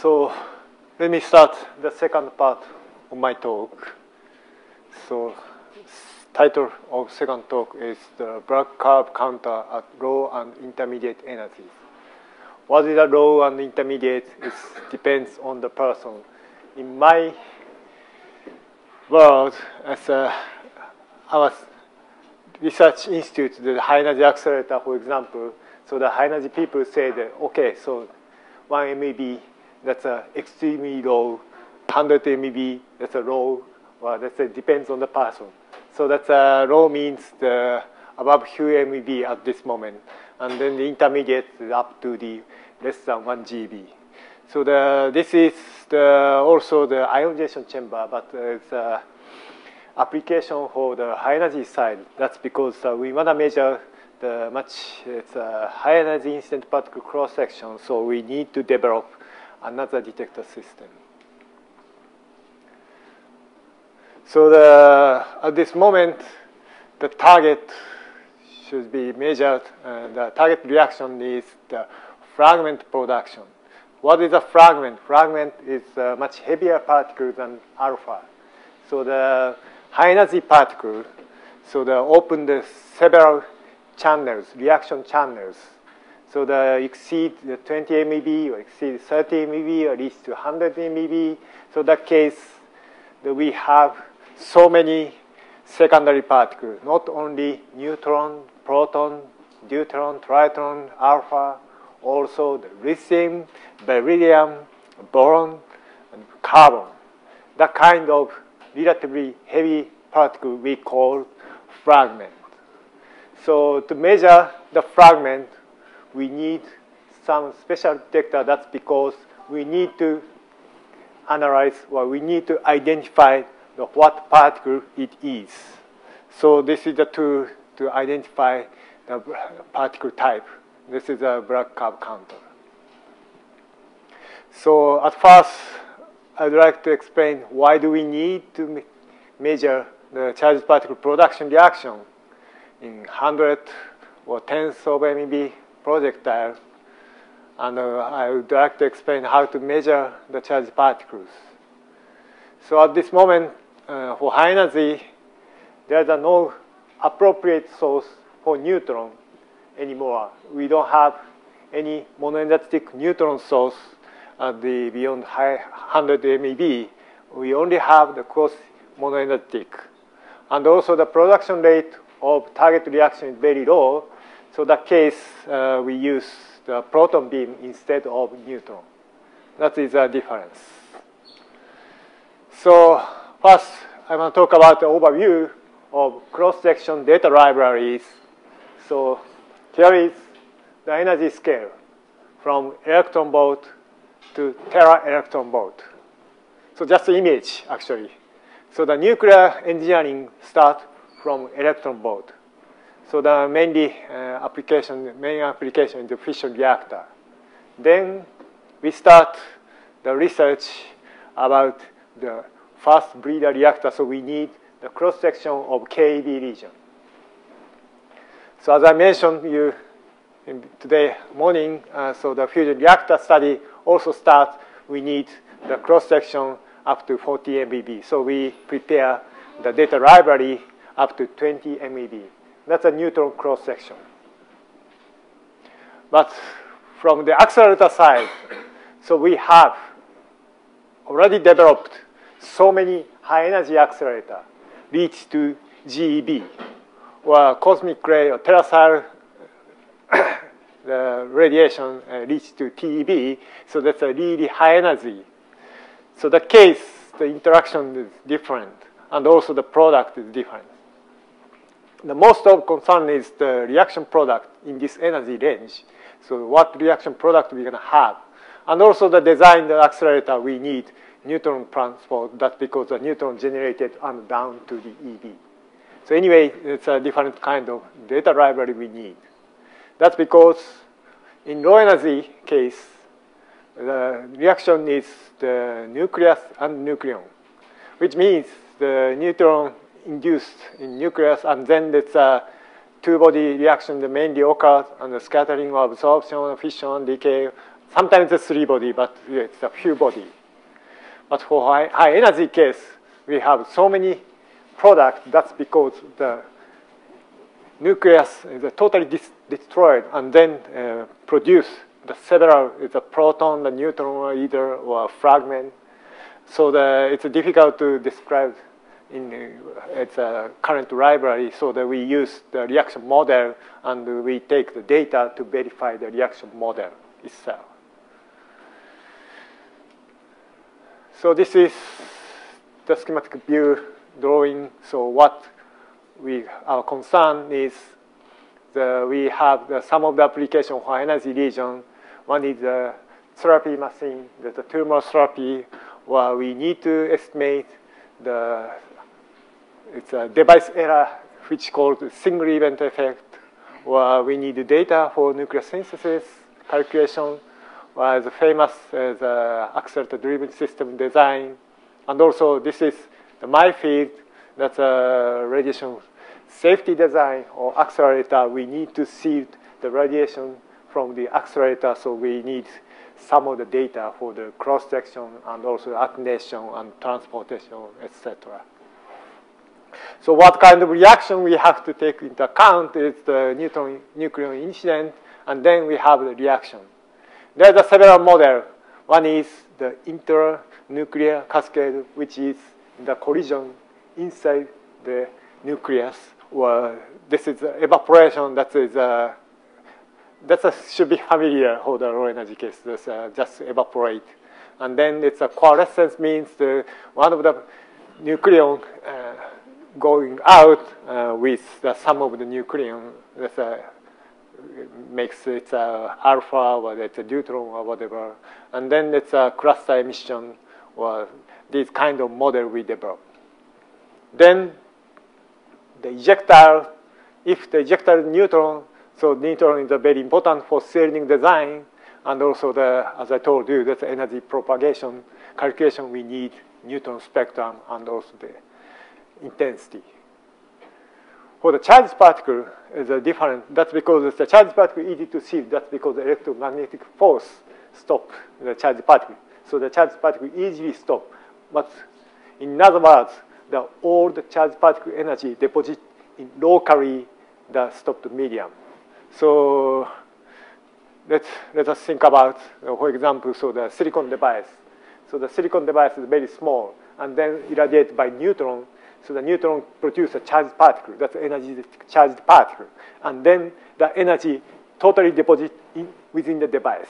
So let me start the second part of my talk. So title of second talk is the Bragg curve counter at low and intermediate energies. What is a low and intermediate It depends on the person. In my world, as a, our research institute, the high energy accelerator, for example, so the high energy people say that, okay, so 1 MeV, that's a extremely low, 100 MeV, that's a low, well, that's a, depends on the person. So that's a low means the above few MeV at this moment, and then the intermediate is up to the less than 1 GeV. So the, this is the, also the ionization chamber, but it's a application for the high energy side. That's because uh, we want to measure the much it's a high energy incident particle cross section, so we need to develop another detector system. So the, at this moment, the target should be measured. Uh, the target reaction is the fragment production. What is a fragment? Fragment is a much heavier particle than alpha. So the high energy particle, so the open the several channels, reaction channels. So the exceed the 20 MeV or exceed 30 MeV or reach to 100 MeV. So that case, that we have so many secondary particles, not only neutron, proton, deuteron, triton, alpha, also the lithium, beryllium, boron, and carbon. That kind of relatively heavy particle we call fragment. So to measure the fragment, we need some special detector. That's because we need to analyze or we need to identify the, what particle it is. So this is the tool to identify the particle type. This is a Bragg curve counter. So at first, I'd like to explain why do we need to measure the charged particle production reaction in 100 or tens of MeV projectile. And uh, I would like to explain how to measure the charged particles. So at this moment, uh, for high energy, there's no appropriate source for neutron anymore. We don't have any monoenergetic neutron source at the beyond high 100 MeV. We only have the quasi monoenergetic. And also the production rate of target reaction is very low. So that case, uh, we use the proton beam instead of neutron. That is a difference. So first, I want to talk about the overview of cross-section data libraries. So here is the energy scale from electron volt to tera electron volt. So just the image, actually. So the nuclear engineering start from electron volt. So the mainly uh, application, main application is the fission reactor. Then we start the research about the fast breeder reactor. So we need the cross section of KEV region. So as I mentioned you today morning, uh, so the fusion reactor study also starts. We need the cross section up to 40 MeV. So we prepare the data library up to 20 MeV. That's a neutron cross section. But from the accelerator side, so we have already developed so many high energy accelerator reach to GeV or cosmic ray or terrestrial the radiation uh, reach to TeV, so that's a really high energy. So the case, the interaction is different, and also the product is different the most of concern is the reaction product in this energy range. So what reaction product we're going to have. And also the design, the accelerator, we need neutron transport. That's because the neutron generated and down to the EV. So anyway, it's a different kind of data library we need. That's because in low energy case, the reaction is the nucleus and nucleon, which means the neutron induced in nucleus, and then it's a two-body reaction that mainly occurs, and the scattering or absorption, fission, decay, Sometimes it's three body, but it's a few body. But for high, high energy case, we have so many products. That's because the nucleus is totally destroyed and then uh, produce the several, it's a proton, the neutron, either, or a fragment. So the, it's difficult to describe in its a current library so that we use the reaction model and we take the data to verify the reaction model itself. So this is the schematic view drawing. So what we our concern is the, we have the, some of the application for energy region. One is the therapy machine, the tumor therapy, where we need to estimate the it's a device error which called single event effect, where we need data for nuclear synthesis calculation, was famous uh, as accelerator-driven system design. And also this is the my field, that's a uh, radiation safety design or accelerator. We need to see the radiation from the accelerator, so we need some of the data for the cross-section and also attenuation and transportation, etc. So what kind of reaction we have to take into account is the neutron nuclear incident, and then we have the reaction. There are several models. One is the intranuclear cascade, which is the collision inside the nucleus. Or this is evaporation. That is a, that should be familiar for the low energy case. That's uh, just evaporate. And then it's a coalescence means the, one of the nucleon uh, going out uh, with the sum of the nucleon that's a, makes it a alpha or it's a neutron or whatever. And then it's a cluster emission or this kind of model we develop. Then the ejector, if the ejector neutron, so neutron is very important for shielding design, and also the, as I told you, that's energy propagation calculation, we need neutron spectrum and also the intensity. For the charged particle is a different. That's because the charged particle easy to see. That's because the electromagnetic force stop the charged particle. So the charged particle easily stop. But in other words, the all the charged particle energy deposit in locally the stopped medium. So let's let us think about, uh, for example, so the silicon device. So the silicon device is very small and then irradiated by neutron so the neutron produces a charged particle. That's energy charged particle. And then the energy totally deposit in, within the device.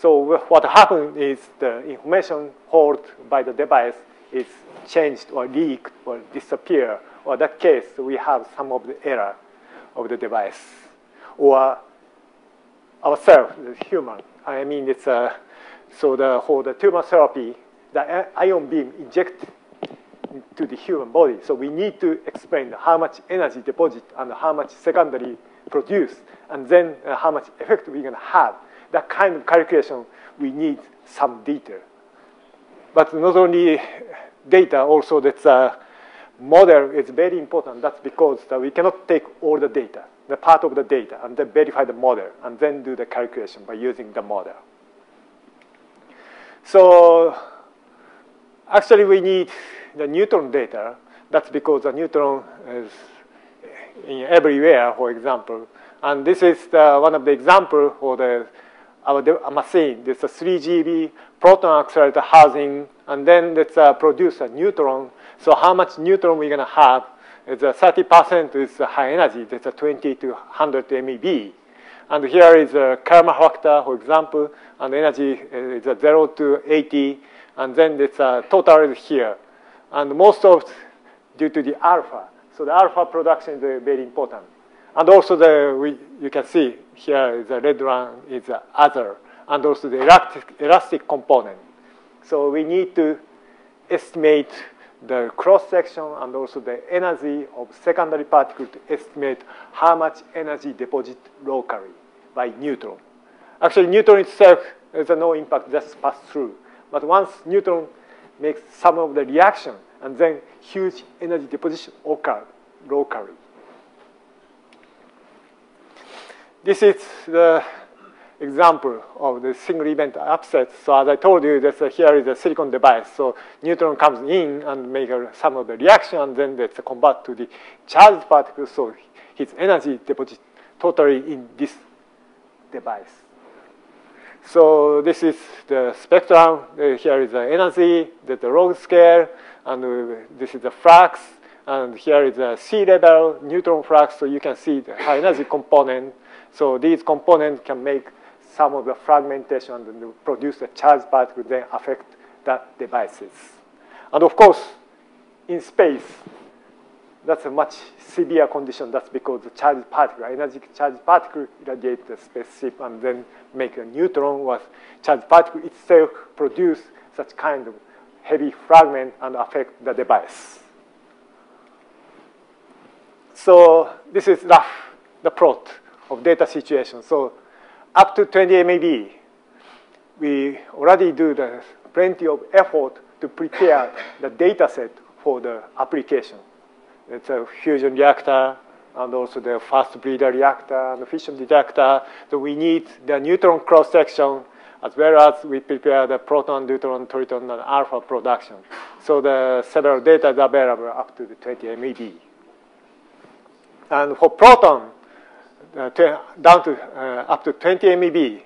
So what happens is the information held by the device is changed or leaked or disappear. Or that case, we have some of the error of the device. Or ourselves, the human. I mean, it's a, so the, for the tumor therapy, the ion beam inject to the human body. So we need to explain how much energy deposit and how much secondary produce, and then uh, how much effect we're going to have. That kind of calculation, we need some data. But not only data, also that uh, model is very important. That's because uh, we cannot take all the data, the part of the data, and then verify the model, and then do the calculation by using the model. So actually, we need the neutron data, that's because the neutron is everywhere, for example. And this is the, one of the examples for the our machine. This is a 3 GeV proton accelerator housing, and then let's uh, produce a neutron. So how much neutron we're going to have is uh, 30% is high energy. That's a 20 to 100 MeV. And here is a kerma factor, for example, and energy is a 0 to 80, and then it's a total is here and most of due to the alpha. So the alpha production is very important. And also the, we, you can see here the red one is the other, and also the elastic, elastic component. So we need to estimate the cross-section and also the energy of secondary particle to estimate how much energy deposit locally by neutron. Actually, neutron itself is a no impact, just pass through. But once neutron makes some of the reaction, and then huge energy deposition occur locally. This is the example of the single event upset. So as I told you, that here is a silicon device. So neutron comes in and make some of the reaction, and then that's convert to the charged particle. So his energy deposit totally in this device. So this is the spectrum. Uh, here is the energy, the, the log scale, and uh, this is the flux. And here is the sea level neutron flux. So you can see the high energy component. So these components can make some of the fragmentation and produce a charged particle, then affect the devices. And of course, in space, that's a much severe condition. That's because the charged particle, energy charged particle irradiate the spaceship and then make a neutron or charged particle itself produce such kind of heavy fragment and affect the device. So this is rough, the plot of data situation. So up to 20 MeV, we already do the plenty of effort to prepare the data set for the application. It's a fusion reactor and also the fast breeder reactor and the fission detector. So we need the neutron cross section as well as we prepare the proton, deuteron, triton, and alpha production. So the several data is available up to the 20 MeV. And for proton, uh, down to uh, up to 20 MeV,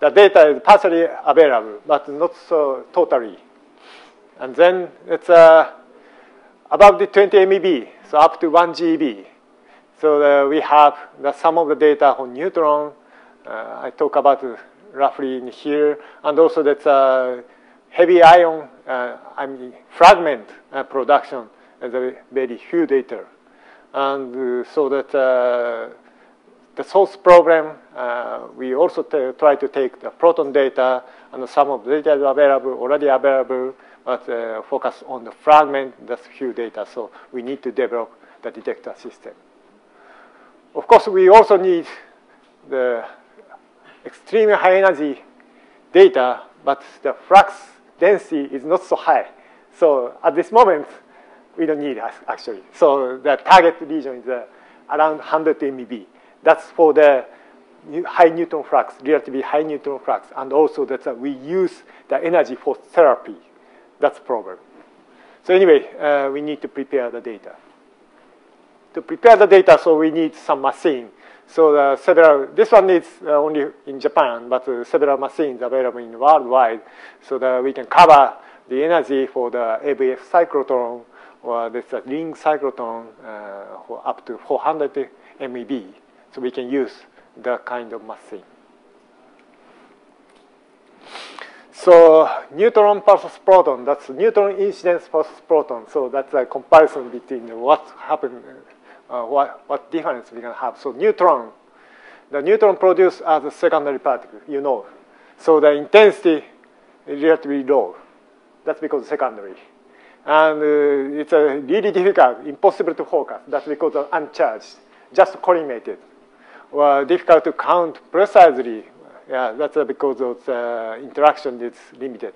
the data is partially available, but not so totally. And then it's uh, above the 20 MeV, so up to 1 GeV. So uh, we have the, some of the data on neutron. Uh, I talk about roughly in here, and also that's a heavy ion, uh, I mean fragment uh, production is a very huge data. And uh, so that uh, the source problem, we also try to take the proton data and some of the data available, already available, but uh, focus on the fragment, that's few data, so we need to develop the detector system. Of course, we also need the extremely high energy data, but the flux density is not so high. So at this moment, we don't need it actually. So the target region is uh, around 100 MeV. That's for the high neutron flux, relatively high neutron flux, and also that uh, we use the energy for therapy. That's problem. So anyway, uh, we need to prepare the data. To prepare the data, so we need some machine. So uh, several, this one is uh, only in Japan, but uh, several machines available in worldwide, so that we can cover the energy for the AVF cyclotron or this uh, ring cyclotron uh, for up to 400 MeV. So we can use that kind of machine. So neutron versus proton, that's neutron incidence versus proton. So that's a comparison between what happened, uh, what, what difference we can have. So neutron, the neutron produced as a secondary particle, you know. So the intensity is relatively low. That's because secondary. And uh, it's uh, really difficult, impossible to focus. That's because of uncharged, just collimated. Or difficult to count precisely yeah, that's uh, because of the interaction is limited.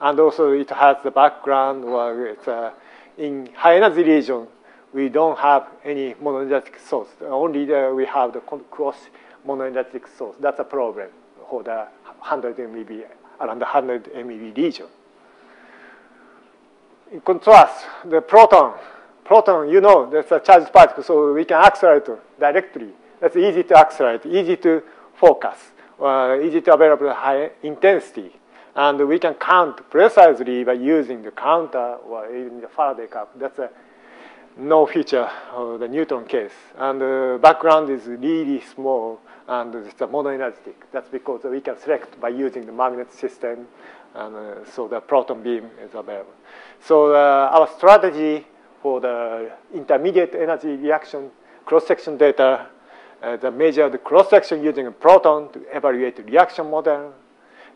And also it has the background or it's uh, in high energy region, we don't have any monoenergetic source. Only the, we have the quasi monoenergetic source. That's a problem for the 100 MeV, around the 100 MeV region. In contrast, the proton, proton, you know, that's a charged particle, so we can accelerate directly. That's easy to accelerate, easy to focus uh, easy to available high intensity. And we can count precisely by using the counter or even the Faraday cup. That's a no feature of the neutron case. And the background is really small and it's a monoenergetic. That's because we can select by using the magnet system and uh, so the proton beam is available. So uh, our strategy for the intermediate energy reaction cross-section data uh, the measure the cross-section using a proton to evaluate the reaction model,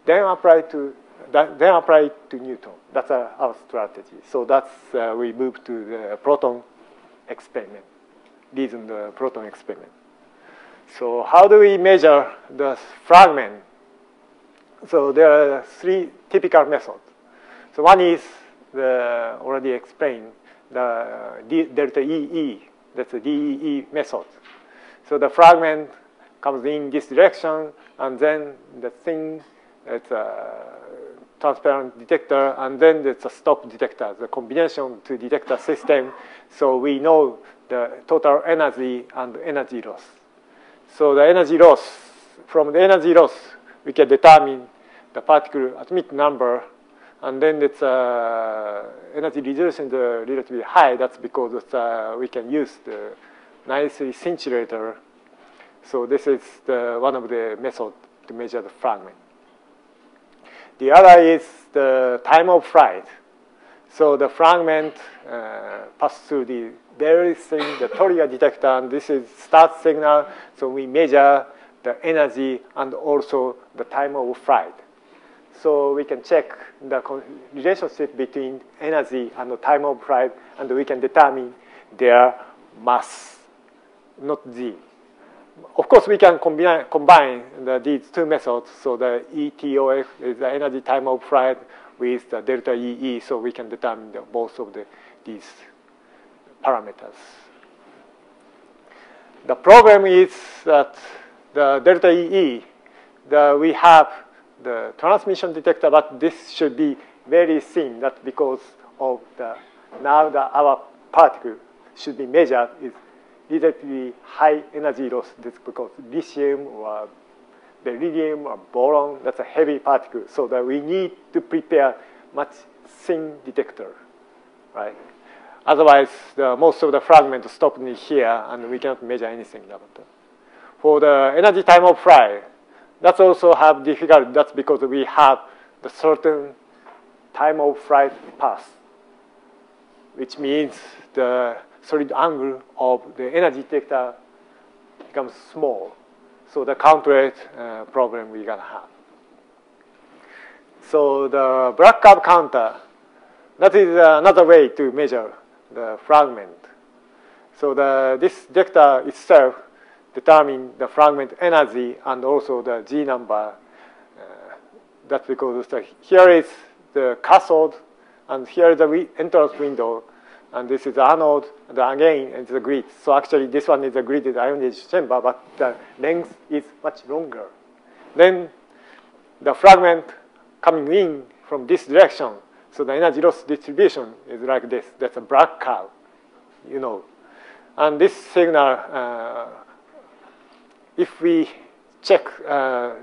then apply to then apply to neutron. That's uh, our strategy. So that's uh, we move to the proton experiment, reason the proton experiment. So how do we measure the fragment? So there are three typical methods. So one is the already explained the delta EE, that's the DEE method. So the fragment comes in this direction, and then the thing, it's a transparent detector, and then it's a stop detector, the combination to detector system. So we know the total energy and energy loss. So the energy loss, from the energy loss, we can determine the particle atomic number, and then it's uh, energy resolution is relatively high. That's because uh, we can use the nicely scintillator. So this is the, one of the methods to measure the fragment. The other is the time of flight. So the fragment uh, passes through the very thin, the trigger detector, and this is start signal. So we measure the energy and also the time of flight. So we can check the relationship between energy and the time of flight, and we can determine their mass, not z. Of course, we can combine, combine the, these two methods. So the ETOF is the energy time of flight with the delta EE, so we can determine the, both of the, these parameters. The problem is that the delta EE, the, we have the transmission detector, but this should be very thin. That's because of the now the our particle should be measured is relatively high energy loss. That's because lithium or beryllium or boron, that's a heavy particle. So that we need to prepare much thin detector, right? Otherwise, the, most of the fragments stop in here, and we cannot measure anything about that. For the energy time of flight, that's also have difficulty. That's because we have the certain time of flight path, which means the solid angle of the energy detector becomes small. So the count rate uh, problem we're gonna have. So the Bragg curve counter, that is another way to measure the fragment. So the, this detector itself determines the fragment energy and also the G number. Uh, that's because the, here is the cathode and here is the entrance window and this is anode, and again it's a grid. So actually this one is a gridded ionization chamber, but the length is much longer. Then the fragment coming in from this direction, so the energy loss distribution is like this. That's a Bragg curve, you know. And this signal, uh, if we check uh,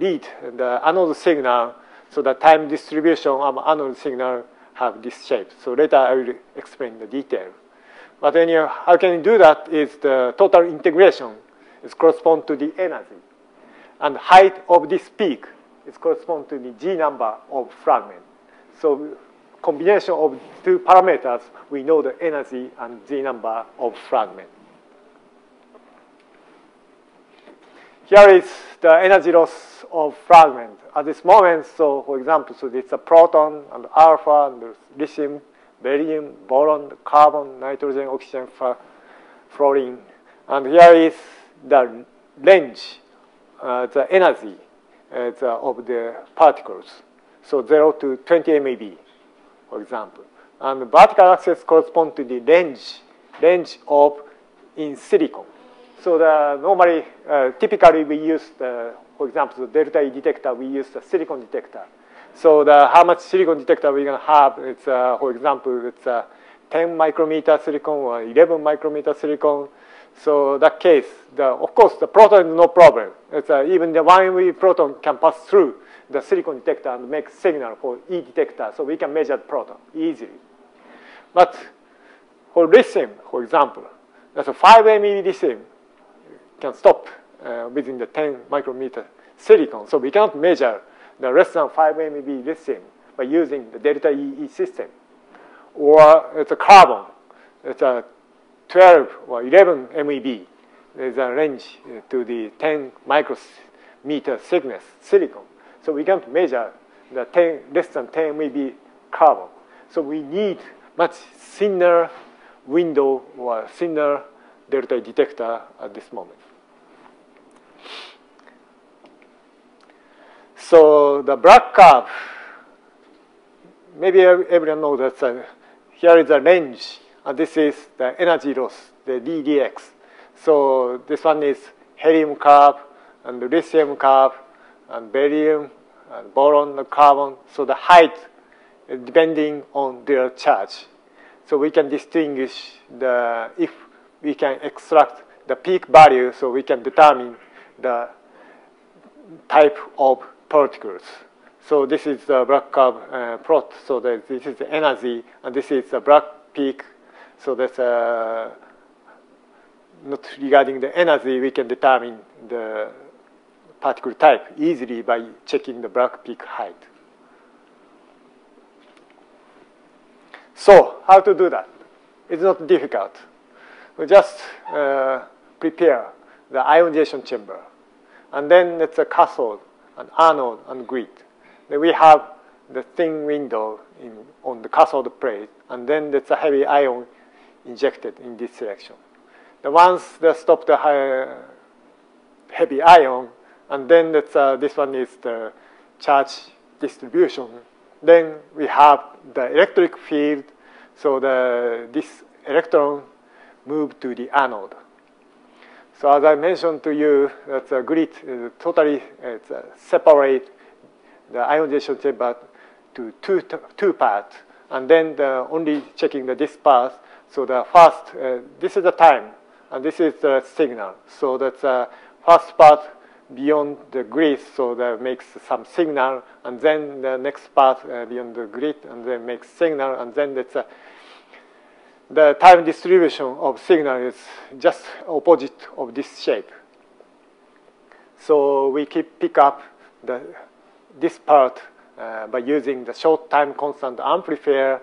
lead the anode signal, so the time distribution of anode signal have this shape. So later I will explain the detail. But anyhow, how can you do that is the total integration is correspond to the energy. And height of this peak is correspond to the G number of fragment. So combination of two parameters, we know the energy and G number of fragment. Here is the energy loss of fragment at this moment. So for example, so it's a proton and alpha and lithium, beryllium, boron, carbon, nitrogen, oxygen, fluorine. And here is the range, uh, the energy uh, the, of the particles. So 0 to 20 MeV, for example. And the vertical axis corresponds to the range, range of in silicon. So the normally, uh, typically we use the, for example, the delta E detector, we use the silicon detector. So the how much silicon detector we're gonna have, it's uh, for example, it's uh, 10 micrometer silicon or 11 micrometer silicon. So that case, the, of course, the proton is no problem. It's, uh, even the one MeV proton can pass through the silicon detector and make signal for E detector, so we can measure the proton easily. But for lithium, for example, that's a 5 MeV lithium can stop uh, within the 10 micrometer silicon. So we can't measure the less than 5 MeV lithium by using the delta EE system. Or it's a carbon. It's a 12 or 11 MeV. There's a range to the 10 micrometer thickness silicon. So we can't measure the 10, less than 10 MeV carbon. So we need much thinner window or thinner delta detector at this moment. So the Bragg curve, maybe everyone knows that uh, here is a range, and this is the energy loss, the DDX. So this one is helium curve, and lithium curve, and barium, and boron, and carbon. So the height is depending on their charge. So we can distinguish the, if we can extract the peak value, so we can determine the type of particles. So this is the Bragg curve uh, plot. So this is the energy, and this is the Bragg peak. So that's uh, not regarding the energy, we can determine the particle type easily by checking the Bragg peak height. So how to do that? It's not difficult. We just uh, prepare the ionization chamber. And then it's a cathode, an anode, and grid. Then we have the thin window in, on the cathode plate, and then there's a heavy ion injected in this direction. The once they stop the high, heavy ion, and then uh, this one is the charge distribution. Then we have the electric field, so the, this electron move to the anode. So as I mentioned to you, that the grid is totally it's, uh, separate the ionization chamber to two, two parts, and then the only checking the this path. So the first, uh, this is the time, and this is the signal. So that's the first part beyond the grid, so that makes some signal, and then the next part uh, beyond the grid, and then makes signal, and then that's a, the time distribution of signal is just opposite of this shape. So we keep pick up the, this part uh, by using the short time constant amplifier,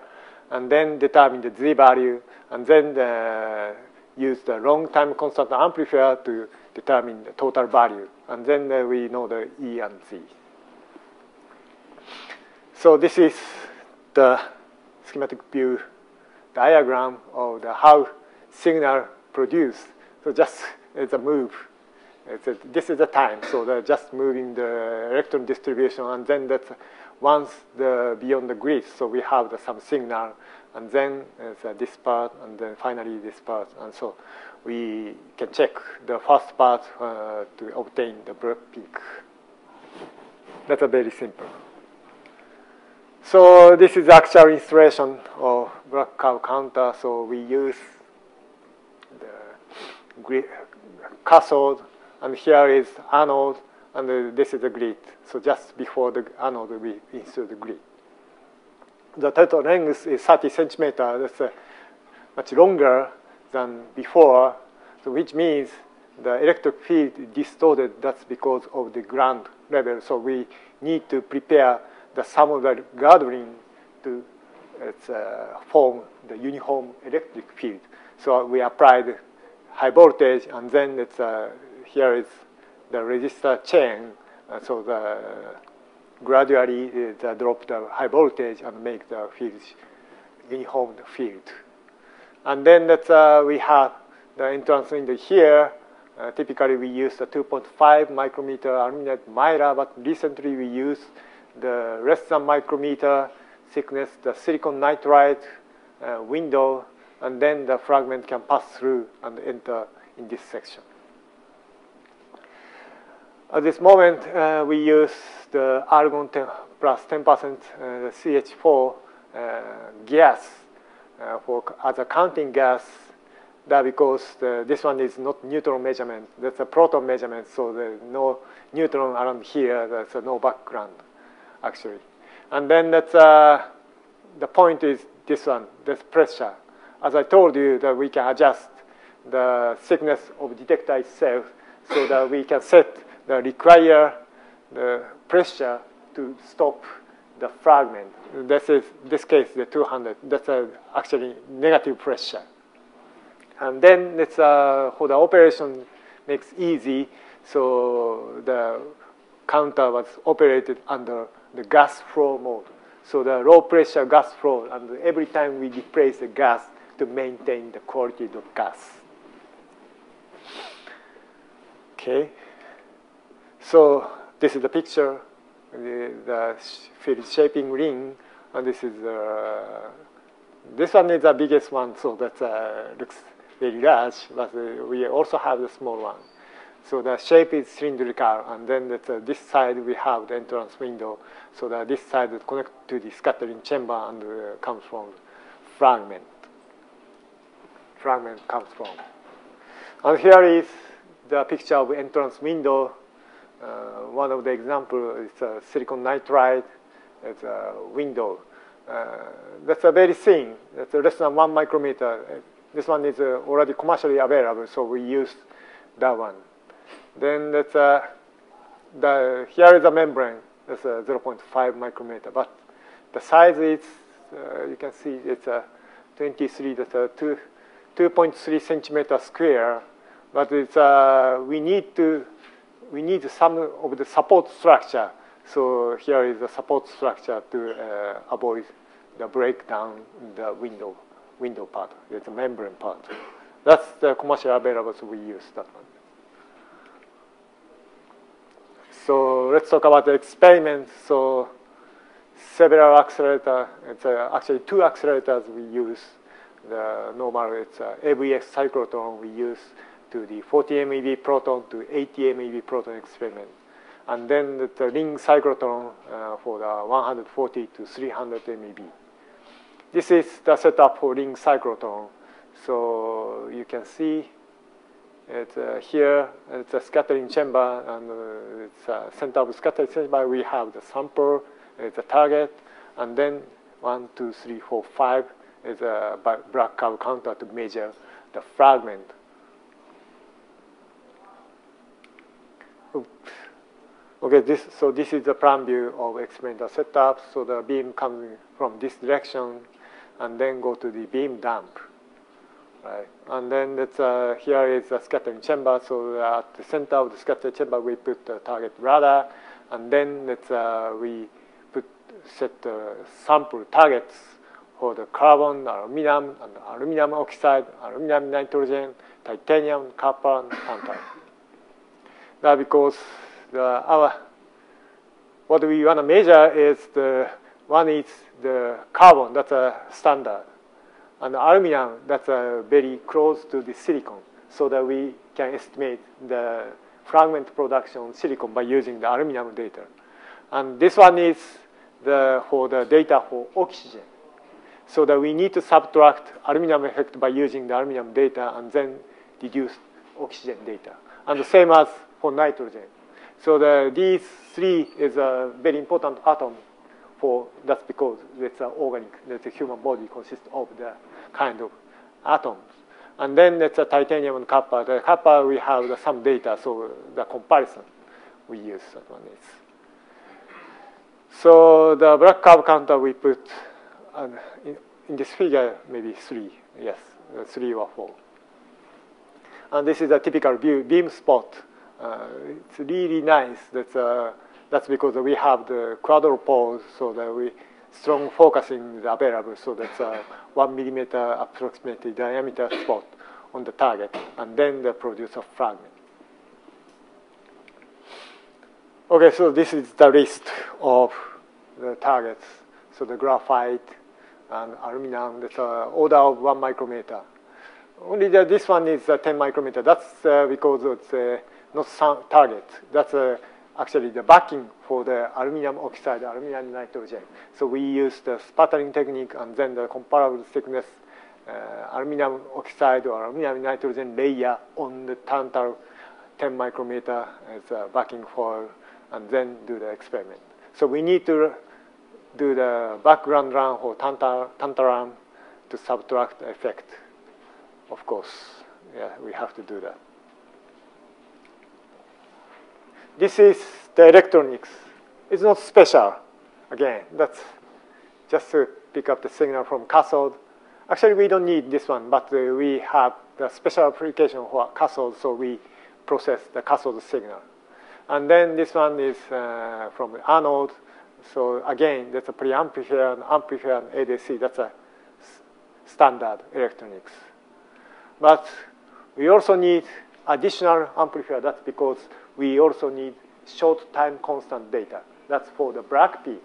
and then determine the z value, and then the use the long time constant amplifier to determine the total value. And then uh, we know the E and Z. So this is the schematic view diagram of the how signal produced. So just it's a move. It's a, this is the time. So they're just moving the electron distribution, and then that's once the beyond the grid. So we have the, some signal and then it's uh, this part, and then finally this part. And so we can check the first part uh, to obtain the Bragg peak. That's a very simple. So this is actual installation of Bragg counter. So we use the cathode, and here is anode, and this is the grid. So just before the anode, we insert the grid the total length is 30 centimeter. That's uh, much longer than before, so which means the electric field is distorted. That's because of the ground level. So we need to prepare the the gathering to uh, form the uniform electric field. So we applied high voltage, and then it's uh, here is the resistor chain. Uh, so the gradually uh, drop the high voltage and make the field uniform field. And then that uh, we have the entrance window here. Uh, typically, we use the 2.5 micrometer aluminum Mylar, but recently we use the less than micrometer thickness, the silicon nitride uh, window, and then the fragment can pass through and enter in this section. At this moment, uh, we use the argon 10 plus 10% uh, CH4 uh, gas uh, for as a counting gas. That because the, this one is not neutron measurement. That's a proton measurement, so there's no neutron around here. There's no background, actually. And then that's uh, the point is this one, this pressure. As I told you, that we can adjust the thickness of detector itself so that we can set the require the pressure to stop the fragment. This is this case the 200. That's a actually negative pressure. And then it's uh, for the operation makes easy. So the counter was operated under the gas flow mode. So the low pressure gas flow, and every time we replace the gas to maintain the quality of gas. Okay. So this is the picture, the, the field shaping ring, and this is uh, this one is the biggest one, so that uh, looks very large, but uh, we also have the small one. So the shape is cylindrical, and then uh, this side we have the entrance window. So that this side is connected to the scattering chamber and uh, comes from fragment. Fragment comes from. And here is the picture of entrance window. Uh, one of the examples is uh, silicon nitride. It's a window. Uh, that's a very thin. That's less than one micrometer. This one is uh, already commercially available, so we use that one. Then that's uh, the here is a membrane. That's a 0.5 micrometer, but the size is uh, you can see it's a 23. That's a 2 2.3 centimeter square, but it's uh, we need to we need some of the support structure. So here is the support structure to uh, avoid the breakdown in the window window part. It's a membrane part. That's the commercially available, so we use that one. So let's talk about the experiment. So several accelerators, it's uh, actually two accelerators we use. The normal, it's uh, AVF cyclotron we use to the 40 MeV proton to 80 MeV proton experiment. And then the ring cyclotron uh, for the 140 to 300 MeV. This is the setup for ring cyclotron. So you can see it's uh, here, it's a scattering chamber, and uh, it's a center of scattering chamber. We have the sample, it's a target, and then one, two, three, four, five is a Bragg curve counter to measure the fragment. Oops. Okay, this, so this is the plan view of experimental setup. So the beam comes from this direction and then go to the beam dump. Right. And then it's, uh, here is a scattering chamber. So at the center of the scattering chamber, we put the target radar, and then it's, uh, we put set the sample targets for the carbon, aluminum, and aluminum oxide, aluminum nitrogen, titanium, copper, and tantalum. Now, because the, our what we want to measure is the one is the carbon, that's a standard and aluminum that's uh, very close to the silicon so that we can estimate the fragment production on silicon by using the aluminum data. And this one is the, for the data for oxygen. So that we need to subtract aluminum effect by using the aluminum data and then deduce oxygen data. And the same as for nitrogen. So the, these three is a very important atom for that's because it's an organic, the human body consists of the kind of atoms. And then it's a titanium and copper. The copper we have some data, so the comparison we use that one is. So the Bragg curve counter we put uh, in, in, this figure maybe three, yes, uh, three or four. And this is a typical beam spot. Uh, it's really nice. That's uh, that's because we have the quadrupole, so that we strong focusing is available. So that's a one millimeter approximately diameter spot on the target, and then the produce a fragment. Okay, so this is the list of the targets. So the graphite and aluminum, that's an order of one micrometer. Only the, this one is uh, 10 micrometer. That's uh, because it's uh, not target. That's a actually the backing for the aluminum oxide, aluminum nitrogen. So we use the sputtering technique and then the comparable thickness uh, aluminum oxide or aluminum nitrogen layer on the tantal 10 micrometer as a backing foil and then do the experiment. So we need to do the background run for tantal, tantalum to subtract effect. Of course, yeah, we have to do that. This is the electronics. It's not special. Again, that's just to pick up the signal from cathode. Actually, we don't need this one, but uh, we have the special application for cathode, so we process the cathode signal. And then this one is uh, from anode. So again, that's a preamplifier, amplifier, and ADC. That's a standard electronics. But we also need additional amplifier. That's because we also need short time constant data. That's for the Bragg peak.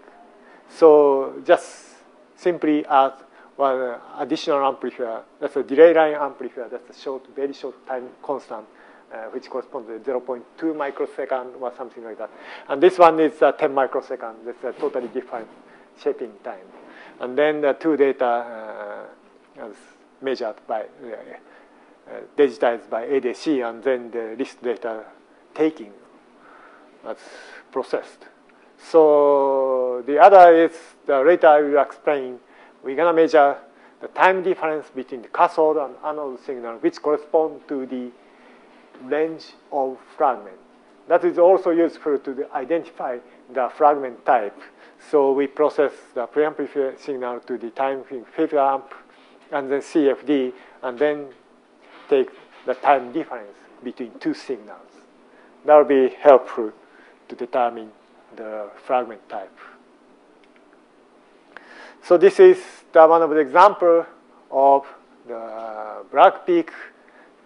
So just simply add one additional amplifier. That's a delay line amplifier. That's a short, very short time constant. uh, which corresponds to 0.2 microsecond or something like that. And this one is uh, 10 microsecond. That's a totally different shaping time. And then the two data uh, as measured by, uh, digitized by ADC, and then the list data taking as processed. So the other is, the later I will explain, we're going to measure the time difference between the cathode and anode signal, which correspond to the range of fragment. That is also useful to identify the fragment type. So we process the preamplifier signal to the time filter amp and then CFD, and then take the time difference between two signals. That will be helpful to determine the fragment type. So this is the one of the example of the Bragg peak,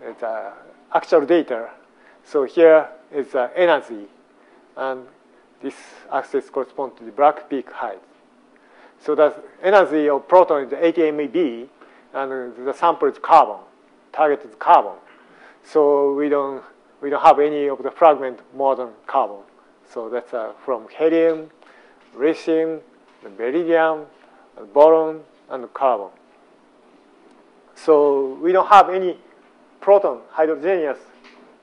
the uh, actual data. So here is the energy, and this axis corresponds to the Bragg peak height. So the energy of proton is 80 MeV, and the sample is carbon, target is carbon. So we don't we don't have any of the fragment more than carbon. So that's uh, from helium, lithium, beryllium, boron, and carbon. So we don't have any proton hydrogenous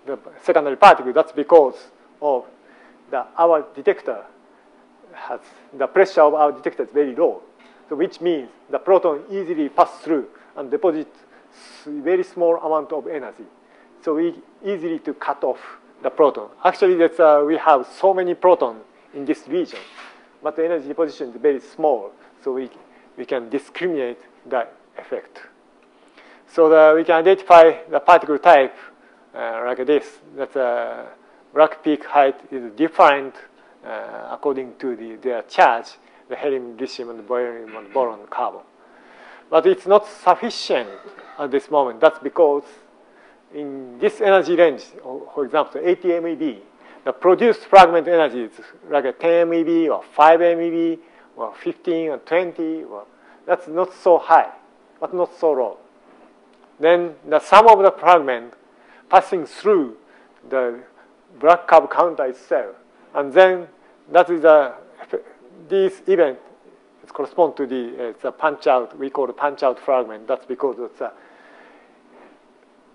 the secondary particle. That's because of the, our detector has the pressure of our detector is very low. So which means the proton easily pass through and deposit very small amount of energy. So we easily to cut off the proton. Actually, that's, uh, we have so many proton in this region, but the energy deposition is very small, so we, we can discriminate the effect. So the, we can identify the particle type uh, like this, that uh, Bragg peak height is different uh, according to the, their charge, the helium, lithium, and and boron, carbon. But it's not sufficient at this moment. That's because in this energy range, for example, 80 MeV, the produced fragment energy is like a 10 MeV or 5 MeV or 15 or 20. Well, that's not so high, but not so low. Then the sum of the fragment passing through the Bragg curve counter itself, and then that is a this event corresponds to the uh, it's a punch out. We call it punch out fragment. That's because it's a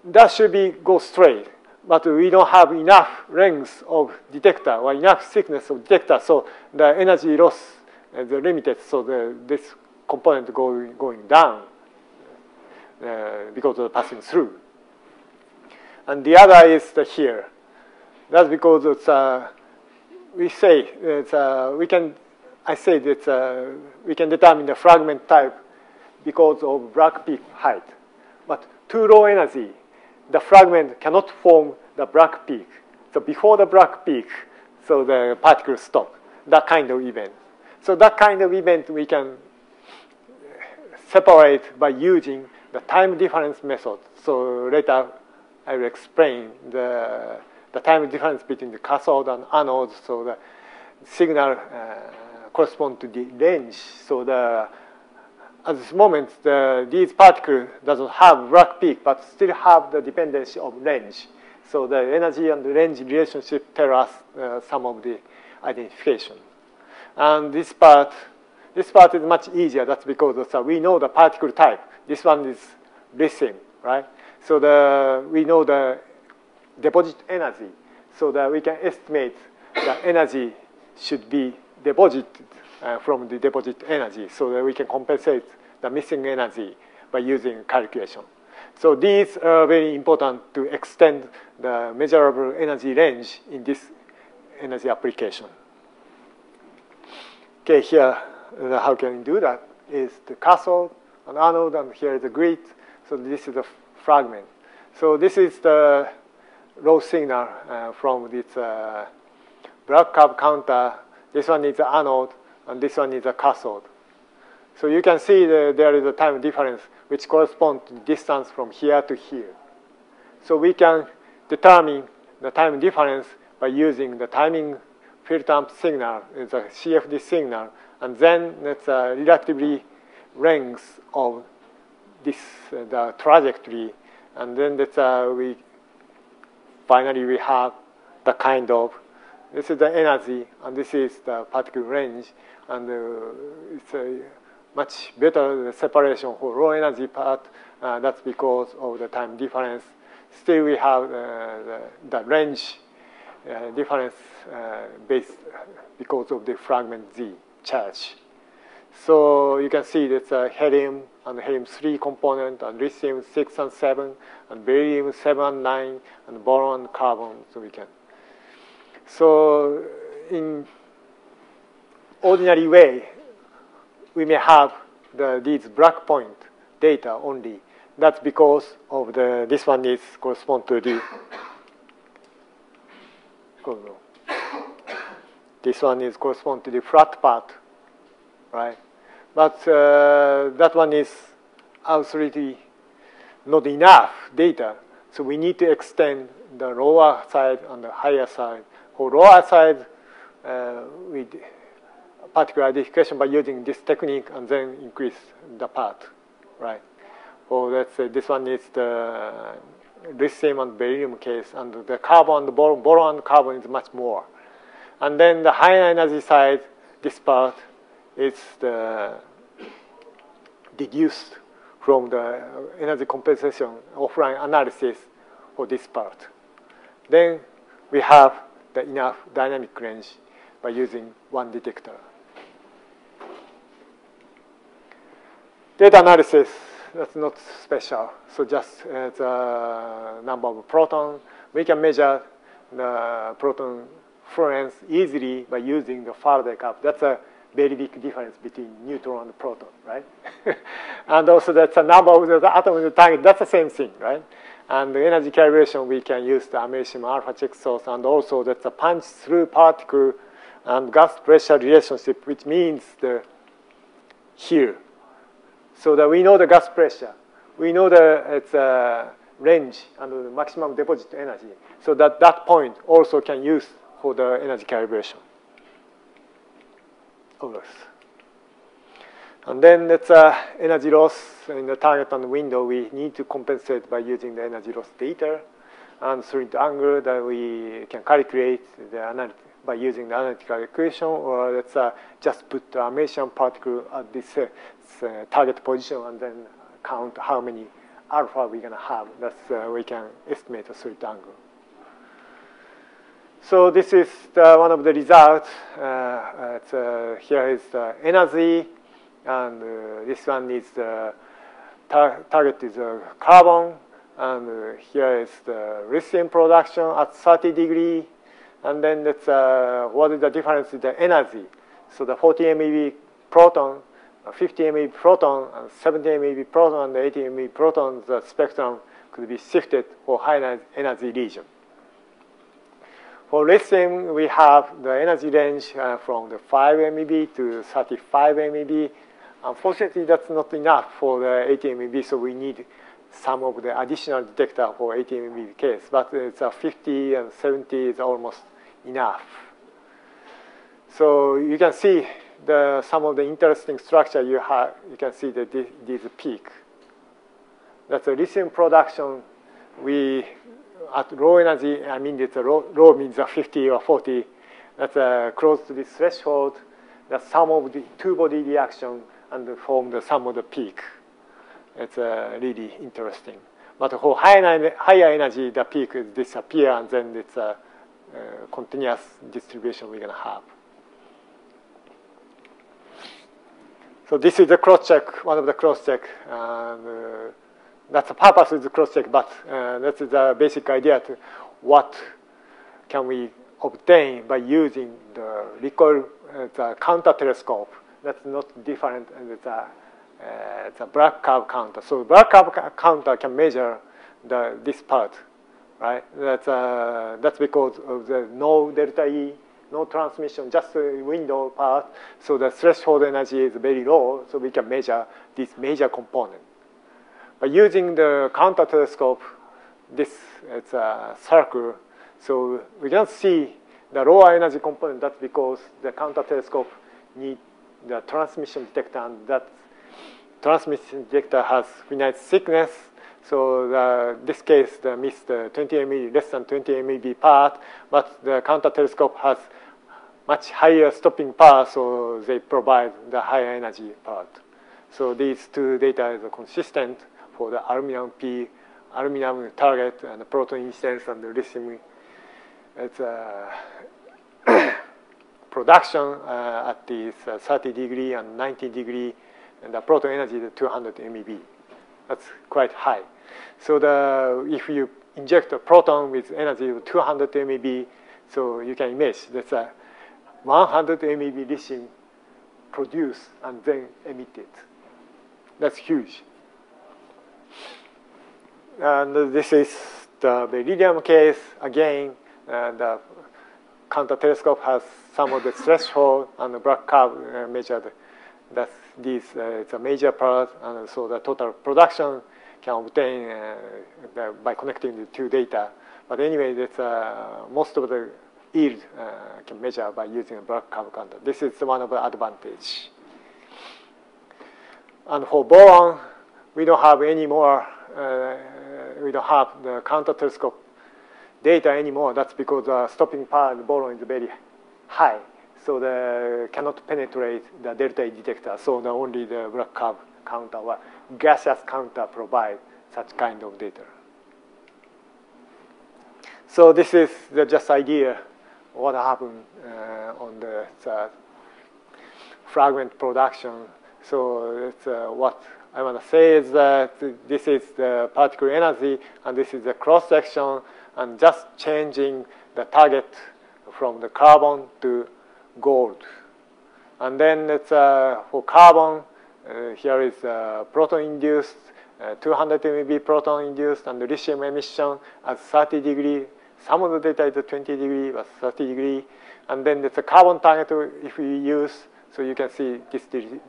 that should be go straight. But we don't have enough length of detector or enough thickness of detector, so the energy loss is limited. So the, this component going going down uh, because of passing through. And the other is the here. That's because it's uh, we say it's uh, we can I say that uh, we can determine the fragment type because of Bragg peak height, but too low energy the fragment cannot form the Bragg peak. So before the Bragg peak, so the particles stop. That kind of event. So that kind of event we can separate by using the time difference method. So later I will explain the, the time difference between the cathode and anode. So the signal uh, correspond to the range. So the at this moment, the, these particles doesn't have Bragg peak, but still have the dependency of range. So the energy and the range relationship tell us uh, some of the identification. And this part, this part is much easier. That's because uh, we know the particle type. This one is lithium, right? So the, we know the deposit energy. So that we can estimate the energy should be deposited uh, from the deposit energy so that we can compensate the missing energy by using calculation. So these are very important to extend the measurable energy range in this energy application. Okay, here, how can we do that? Is the cathode and anode, and here is the grid. So this is a fragment. So this is the low signal uh, from this uh, Bragg curve counter. This one is the anode, and this one is a cathode. So you can see that there is a time difference which corresponds to distance from here to here. So we can determine the time difference by using the timing filter amp signal, the CFD signal, and then it's a relatively length of this uh, the trajectory, and then that's uh, we finally we have the kind of, this is the energy, and this is the particle range, and uh, it's a much better separation for low energy part. Uh, that's because of the time difference. Still, we have uh, the, the, range uh, difference uh, based because of the fragment Z charge. So you can see it's a helium and helium 3 component, and lithium 6 and 7, and beryllium 7 and 9, and boron and carbon. So we can. So in ordinary way, we may have the, these black point data only. That's because of the this one is correspond to the this one is correspond to the flat part, right? But uh, that one is absolutely not enough data. So we need to extend the lower side and the higher side. For lower side, uh, we particular identification by using this technique and then increase the part, right? Or let's say this one is the lithium and beryllium case, and the carbon, the boron, boron carbon is much more. And then the high energy side, this part is the deduced from the energy compensation offline analysis for this part. Then we have the enough dynamic range by using one detector. Data analysis, that's not special. So just uh, the number of protons. We can measure the proton fluence easily by using the Faraday curve. That's a very big difference between neutron and proton, right? and also that's a number of the atom in the target. That's the same thing, right? And the energy calibration, we can use the americium alpha check source, and also that's a punch-through particle and gas pressure relationship, which means the here. So that we know the gas pressure, we know the its uh, range and the maximum deposit energy. So that that point also can use for the energy calibration of this. And then it's uh, energy loss in the target and window. We need to compensate by using the energy loss data and through the angle that we can calculate the by using the analytical equation, or let's uh, just put the emission particle at this uh, uh, target position and then count how many alpha we're going to have. That's uh, we can estimate a slit angle. So this is the, one of the results. Uh, uh, here is the energy, and uh, this one is the tar target is carbon, and here is the lithium production at 30 degree, and then that's what is the difference in the energy. So the 40 MeV proton, 50 MeV proton, and 70 MeV proton, and 80 MeV proton, the spectrum could be shifted for high energy region. For lithium, we have the energy range uh, from the 5 MeV to 35 MeV. Unfortunately, that's not enough for the 80 MeV, so we need some of the additional detector for 80 MeV case. But it's a 50 and 70 is almost enough. So you can see the, some of the interesting structure you have. You can see that this, peak. That's a lithium production. We at low energy, I mean, it's a low, low means a 50 or 40. That's uh, close to this threshold. The sum of the two-body reaction and form the sum of the peak. It's uh, really interesting. But for higher, higher energy, the peak is disappear, and then it's a, a continuous distribution we're going to have. So this is the cross-check, one of the cross-check. And, uh, that's the purpose of the cross-check, but uh, that's the basic idea to what can we obtain by using the recoil, uh, the counter telescope. That's not different than the, uh, the Bragg curve counter. So Bragg curve counter can measure the, this part, right? That's, uh, that's because of the no delta E, no transmission, just the window part. So the threshold energy is very low, so we can measure this major component. But using the counter telescope, this it's a circle, so we can see the lower energy component. That's because the counter telescope need the transmission detector, and that transmission detector has finite thickness. So the, this case, the missed the 20 MeV, less than 20 MeV part, but the counter telescope has much higher stopping power, so they provide the higher energy part. So these two data is consistent for the aluminum P, aluminum target and the proton incidence and the lithium. It's a production uh, at this uh, 30 degree and 90 degree, and the proton energy is 200 MeV. That's quite high. So the, if you inject a proton with energy of 200 MeV, so you can imagine that's a 100 MeV lithium produced and then emitted. That's huge. And this is the beryllium case. Again, uh, the counter telescope has some of the threshold and the Bragg curve uh, measured. That's this uh, it's a major part, and so the total production can obtain uh, by connecting the two data. But anyway, that's uh, most of the yield uh, can measure by using a Bragg curve counter. This is one of the advantage. And for boron, we don't have any more, uh, we don't have the counter telescope data anymore. That's because the stopping power of boron is very high. So the cannot penetrate the delta E detector. So the only the Bragg curve counter or gaseous counter provide such kind of data. So this is the just idea what happened uh, on the, the, fragment production. So uh, what I want to say is that this is the particle energy and this is the cross section and just changing the target from the carbon to gold. And then it's uh, for carbon, uh, here is uh, proton-induced, uh, 200 MeV proton-induced and lithium emission at 30 degree. Some of the data is 20 degree, but 30 degree. And then it's a carbon target if we use, so you can see this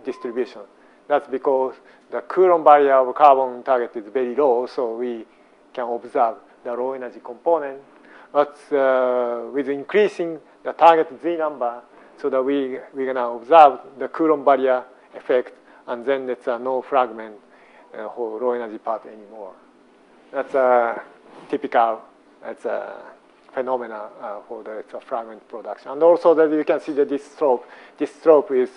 distribution. That's because the Coulomb barrier of carbon target is very low, so we can observe the low energy component. But uh, with increasing the target Z number, so that we, we're going to observe the Coulomb barrier effect and then it's a no fragment uh, for low energy part anymore. That's a typical that's a phenomena uh, for the it's fragment production. And also that you can see that this slope, this slope is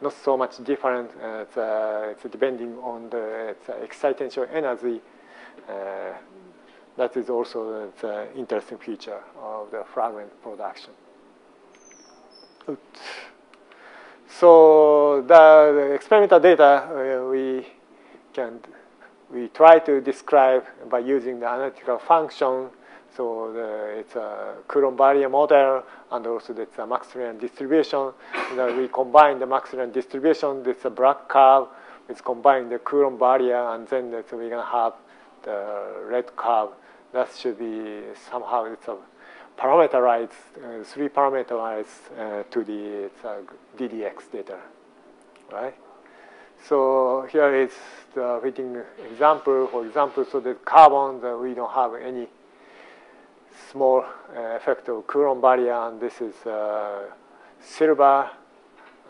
not so much different. Uh, it's, uh, it's, depending on the it's excitation energy. Uh, that is also the interesting feature of the fragment production. Oops. So the, experimental data uh, we can we try to describe by using the analytical function. So the, it's a Coulomb barrier model, and also it's a Maxwellian distribution. And we combine the Maxwellian distribution. It's a Bragg curve. It's combine the Coulomb barrier, and then we're gonna have the red curve. That should be somehow it's a parameterized, uh, three parameterized uh, to the uh, DDX data, right? So here is the fitting example. For example, so the carbon, that we don't have any small uh, effect of Coulomb barrier, and this is uh, silver.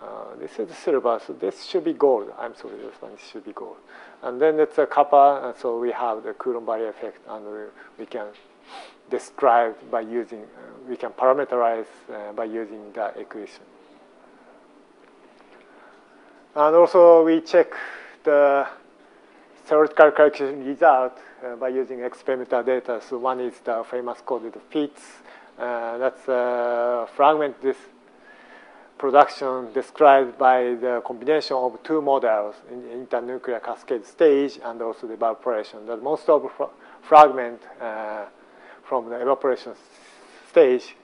Uh, this is silver, so this should be gold. I'm sorry, this one should be gold. And then it's a copper, so we have the Coulomb barrier effect, and we, we can describe by using, we can parameterize by using the equation. And also we check the theoretical calculation result uh, by using experimental data. So one is the famous coded PHITS. Uh, that's a fragment this production described by the combination of two models in intranuclear cascade stage and also the evaporation. That most of the fragment uh, from the evaporation stage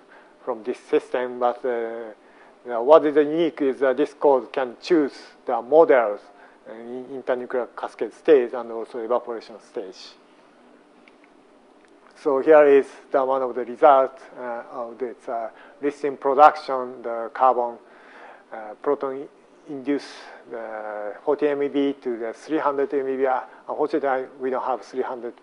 from this system, but uh, you know, what is unique is that this code can choose the models intranuclear cascade stage and also evaporation stage. So here is the one of the results uh, of this uh, lithium production, the carbon uh, proton induce the 40 MeV to the 300 MeV. Unfortunately, we don't have 300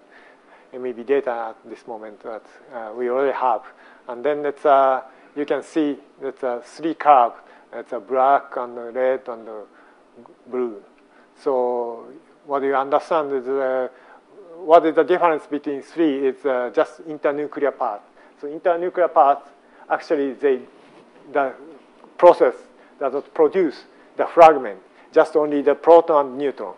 MeV data at this moment that uh, we already have. And then it's, uh, you can see it's a three curve. It's a black and red and blue. So what you understand is uh, what is the difference between three is uh, just intranuclear part. So intranuclear parts, actually, they, the process does not produce the fragment, just only the proton and neutron.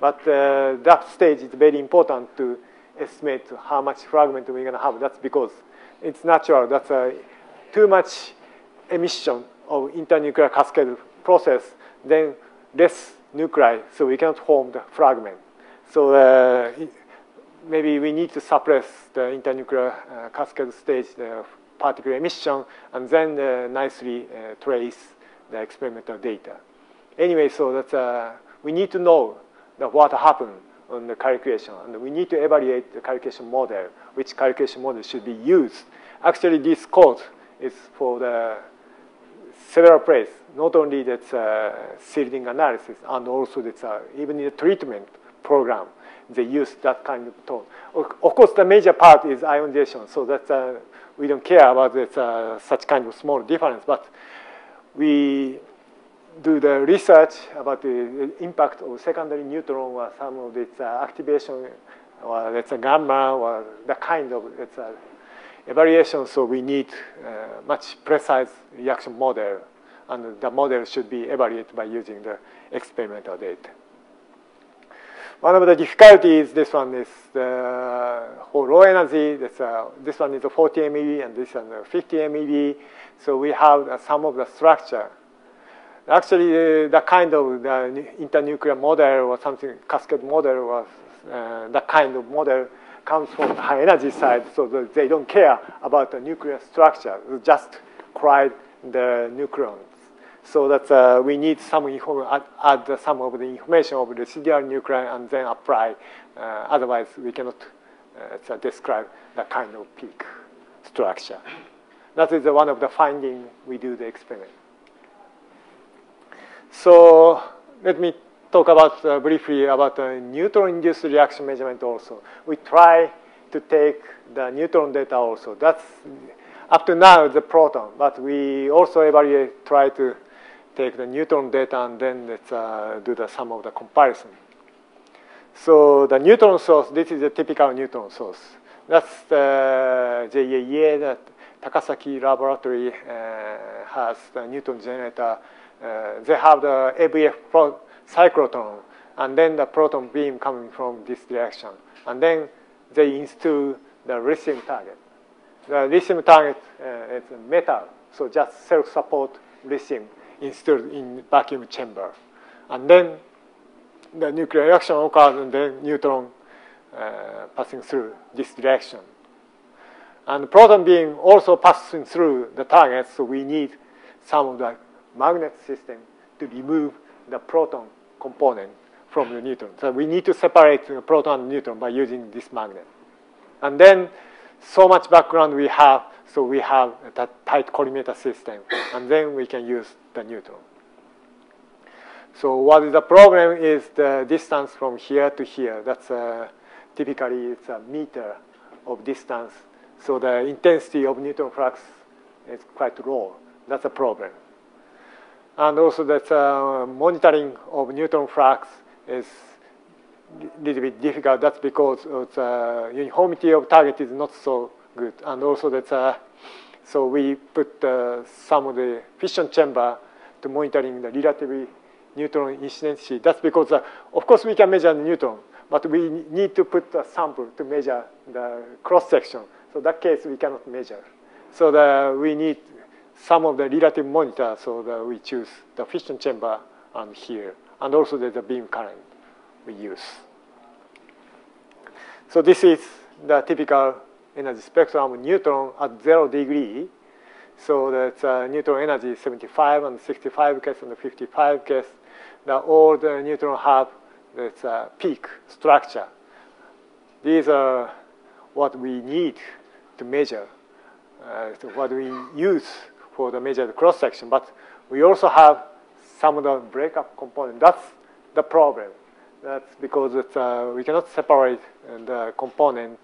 But uh, that stage is very important to estimate how much fragment we're going to have. That's because it's natural. That's uh, too much emission of intranuclear cascade process, then less nuclei, so we cannot form the fragment. So uh, maybe we need to suppress the intranuclear uh, cascade stage, the particle emission, and then uh, nicely uh, trace the experimental data. Anyway, so that's, uh, we need to know that what happened on the calculation, and we need to evaluate the calculation model, which calculation model should be used. Actually, this code is for the several places, not only that's uh, shielding analysis, and also that's uh, even in the treatment program, they use that kind of tool. Of course, the major part is ionization, so that uh, we don't care about this, uh, such kind of small difference, but we do the research about the impact of secondary neutron or some of its uh, activation or it's a gamma or the kind of it's a evaluation. So we need uh, much precise reaction model, and the model should be evaluated by using the experimental data. One of the difficulties, this one is the for low energy. This, uh, this one is a 40 MeV and this one is 50 MeV. So we have uh, some of the structure Actually, uh, the kind of the intranuclear model or something, cascade model was uh, that kind of model comes from the high energy side, so they don't care about the nuclear structure, just collide the nucleons. So that uh, we need some add, add, some of the information of the residual nuclei and then apply. Uh, otherwise, we cannot uh, describe the kind of peak structure. That is one of the findings we do the experiment. So let me talk about uh, briefly about the neutron-induced reaction measurement also. We try to take the neutron data also. That's up to now the proton, but we also evaluate, try to take the neutron data and then let's uh, do the sum of the comparison. So the neutron source, this is a typical neutron source. That's the JAEA that Takasaki laboratory uh, has the neutron generator uh, they have the AVF cyclotron, and then the proton beam coming from this direction. And then they install the lithium target. The lithium target uh, is metal, so just self-support lithium installed in vacuum chamber. And then the nuclear reaction occurs and then neutron uh, passing through this direction. And proton beam also passing through the target, so we need some of the magnet system to remove the proton component from the neutron. So we need to separate the proton and neutron by using this magnet. And then so much background we have, so we have that tight collimator system, and then we can use the neutron. So what is the problem is the distance from here to here. That's uh, typically it's a meter of distance. So the intensity of neutron flux is quite low. That's a problem. And also that uh, monitoring of neutron flux is a little bit difficult. That's because the uniformity of target is not so good. And also that, uh, so we put uh, some of the fission chamber to monitoring the relatively neutron incidency. That's because, uh, of course, we can measure neutron, but we need to put a sample to measure the cross section. So that case we cannot measure. So the, we need some of the relative monitor, so that we choose the fission chamber and here, and also there's a beam current we use. So this is the typical energy spectrum of neutron at zero degree. So that's uh, neutron energy 75 and 65 case and 55 case. That all the neutron have this uh, peak structure. These are what we need to measure, uh, so what we use for the measured cross section, but we also have some of the breakup component. That's the problem. That's because uh, we cannot separate the component.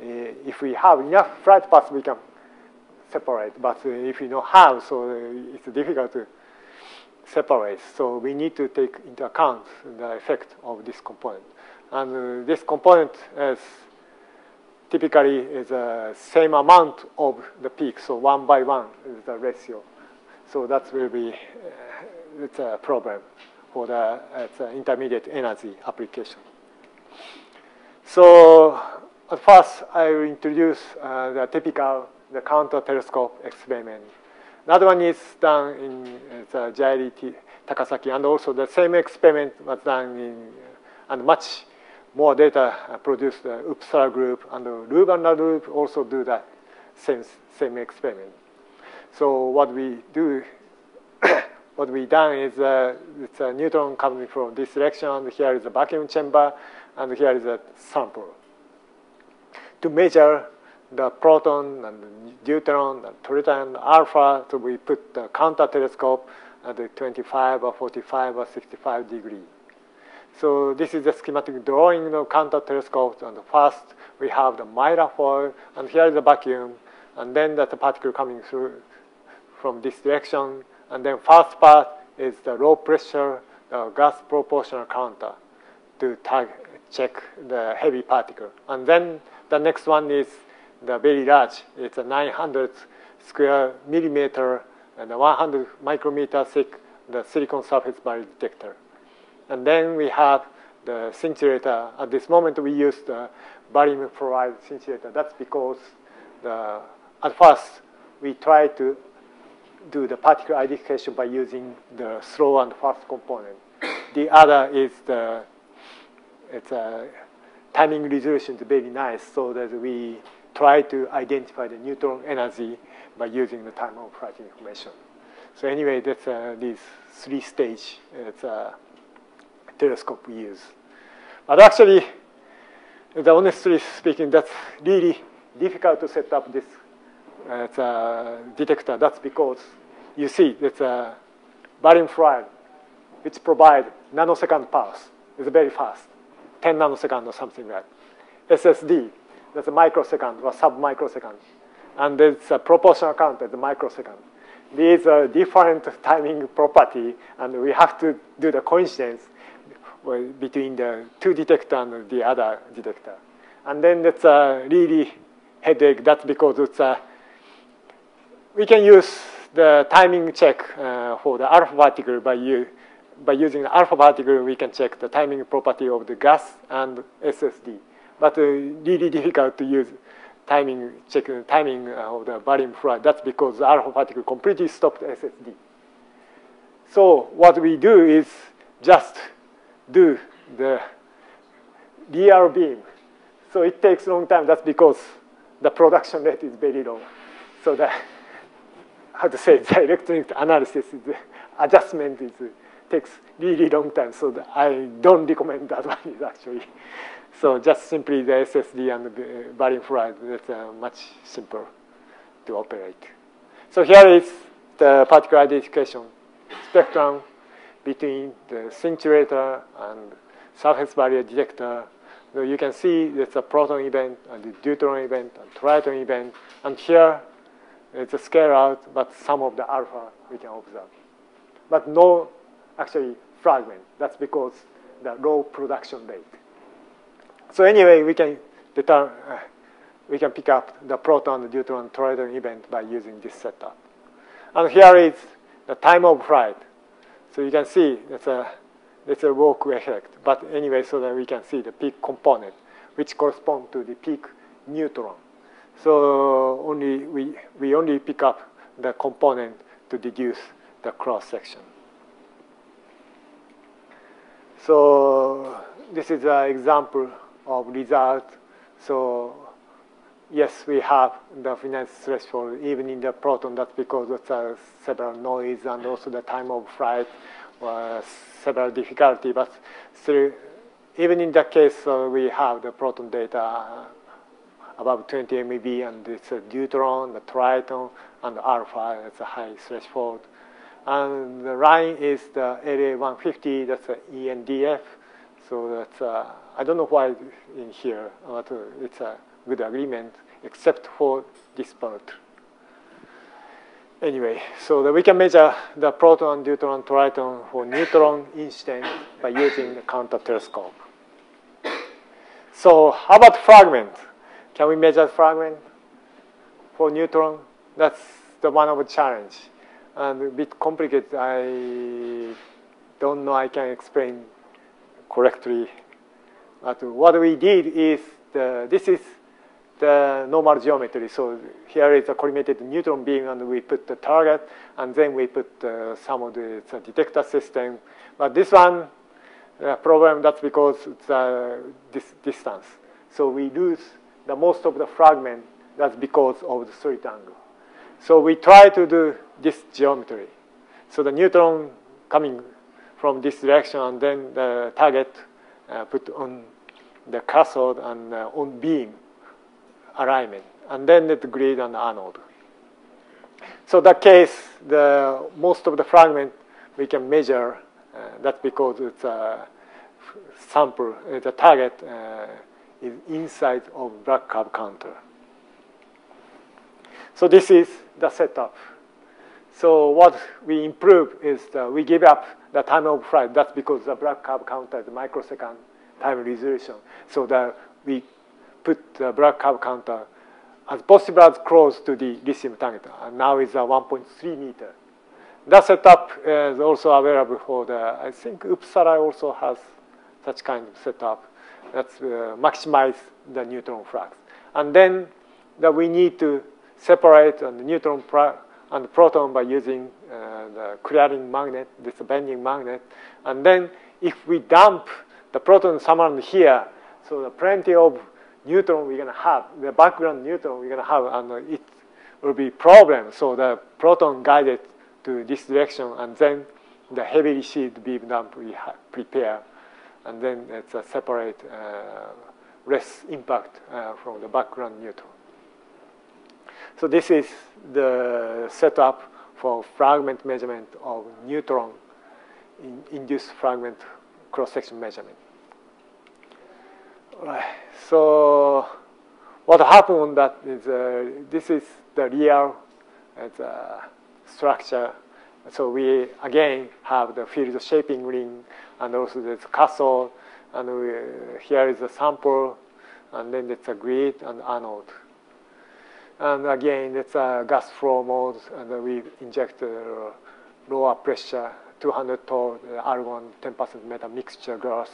If we have enough flight paths, we can separate. But uh, if we don't have, so uh, it's difficult to separate. So we need to take into account the effect of this component. And uh, this component is typically is the same amount of the peak, so one by one is the ratio. So that will be uh, it's a problem for the it's intermediate energy application. So at first, I will introduce uh, the typical the counter telescope experiment. Another one is done in uh, the JRET Takasaki, and also the same experiment was done in and much more data produced the Uppsala group and the Lubanda group also do that same same experiment. So what we do, what we done is uh, it's a neutron coming from this direction, here is a vacuum chamber, and here is a sample to measure the proton and the deuteron, and triton, and alpha, so we put the counter telescope at the 25 or 45 or 65 degree. So this is the schematic drawing of counter telescopes. And first we have the Mylar foil, and here is the vacuum, and then the particle coming through from this direction. And then first part is the low pressure the gas proportional counter to tag, check the heavy particle. And then the next one is the very large. It's a 900 square millimeter and a 100 micrometer thick the silicon surface barrier detector. And then we have the scintillator. At this moment, we use the barium fluoride scintillator. That's because the, at first, we try to do the particle identification by using the slow and fast component. The other is the it's a timing resolution is very nice so that we try to identify the neutron energy by using the time of flight information. So anyway, that's uh, these three stage it's a telescope we use. But actually, the honestly speaking, that's really difficult to set up this uh, detector. That's because you see it's a barium fluoride, which provide nanosecond pulse. It's very fast. 10 nanosecond or something like that. SSD, that's a microsecond or sub-microsecond. And it's a proportional count as a microsecond. These are different timing property, and we have to do the coincidence between the two detector and the other detector. And then it's a really headache. That's because it's a, we can use the timing check uh, for the alpha particle by you by using the alpha particle, we can check the timing property of the gas and SSD. But uh, really difficult to use timing, check the timing of the barium fluoride. That's because the alpha particle completely stopped SSD. So what we do is just do the real beam. So it takes long time. That's because the production rate is very low. So the, how to say, the electronic analysis, is, adjustment is takes really long time, so I don't recommend that one is actually. So just simply the SSD and the barium fluoride, that's uh, much simpler to operate. So here is the particle identification spectrum between the scintillator and surface barrier detector. So you can see there's a proton event and the deuteron event and triton event. And here it's a scale out, but some of the alpha we can observe. But no actually fragment. That's because the low production rate. So anyway, we can determine, uh, we can pick up the proton, deuteron, triton event by using this setup. And here is the time of flight. So you can see it's a it's a walk effect. But anyway, so that we can see the peak component, which correspond to the peak neutron. So only we we only pick up the component to deduce the cross section. So this is an example of result. So yes, we have the finite threshold even in the proton. That's because of the several noise and also the time of flight, uh, several difficulty. But still, even in that case, uh, we have the proton data above 20 MeV, and it's a deuteron, the triton, and the alpha. It's a high threshold. And the line is the LA150, that's the ENDF. So that's, uh, I don't know why in here, but uh, it's a good agreement, except for this part. Anyway, so that we can measure the proton, deuteron, triton for neutron incident by using the counter telescope. So how about fragment? Can we measure fragment for neutron? That's the one of the challenge. And a bit complicated. I don't know I can explain correctly. But what we did is the, this is the normal geometry. So here is a collimated neutron beam, and we put the target, and then we put uh, some of the, the, detector system. But this one, uh, problem, that's because it's uh, this distance. So we lose the most of the fragment. That's because of the slit angle. So we try to do this geometry. So the neutron coming from this direction, and then the target uh, put on the cathode and uh, on beam alignment, and then the grid and anode. So that case, the most of the fragment we can measure. Uh, that's because it's a sample, uh, the target uh, is inside of Bragg curve counter. So this is the setup. So what we improve is that we give up the time of flight. That's because the black curve counter is microsecond time resolution. So that we put the Bragg curve counter as possible as close to the lithium target. And now it's a 1.3 meter. That setup is also available for the, I think Uppsala also has such kind of setup. That's uh, maximize the neutron flux. And then that we need to separate the neutron and the proton by using uh, the clearing magnet, this bending magnet. And then if we dump the proton somewhere here, so the plenty of neutron we're going to have, the background neutron we're going to have, and it will be problem. So the proton guided to this direction, and then the heavily shielded beam dump we prepare, and then it's a separate, uh, impact uh, from the background neutron. So this is the setup for fragment measurement of neutron in induced fragment cross-section measurement. Right. So what happened on that is uh, this is the real uh, structure. So we again have the field shaping ring and also there's cathode and we, here is a sample and then it's a grid and anode. And again, it's a gas flow mode and we inject uh, lower pressure 200 torr argon 10% metal mixture gas.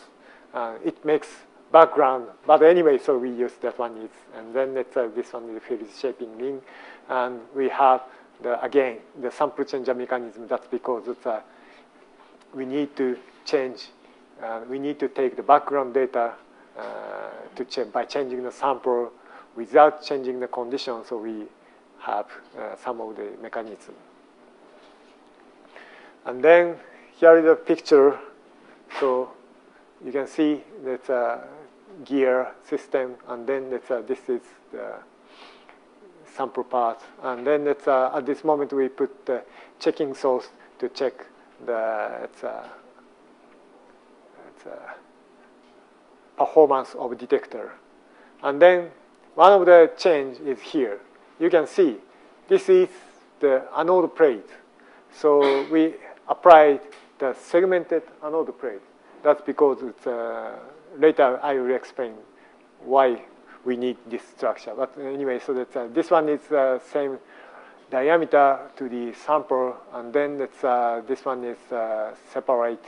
Uh, it makes background. But anyway, so we use that one is, and then it's, uh, this one is field shaping ring. And we have, the again, the sample changer mechanism. That's because it's, uh, we need to change, uh, we need to take the background data uh, to ch by changing the sample without changing the condition. So we have uh, some of the mechanism. And then here is a picture. So you can see that uh, gear system, and then it's, uh, this is the sample part. And then it's, uh, at this moment we put the checking source to check the it's, uh, it's, uh, performance of detector. And then one of the change is here. You can see this is the anode plate. So we applied the segmented anode plate. That's because it's uh, later I will explain why we need this structure. But anyway, so that uh, this one is the uh, same diameter to the sample, and then it's, uh, this one is uh, separate,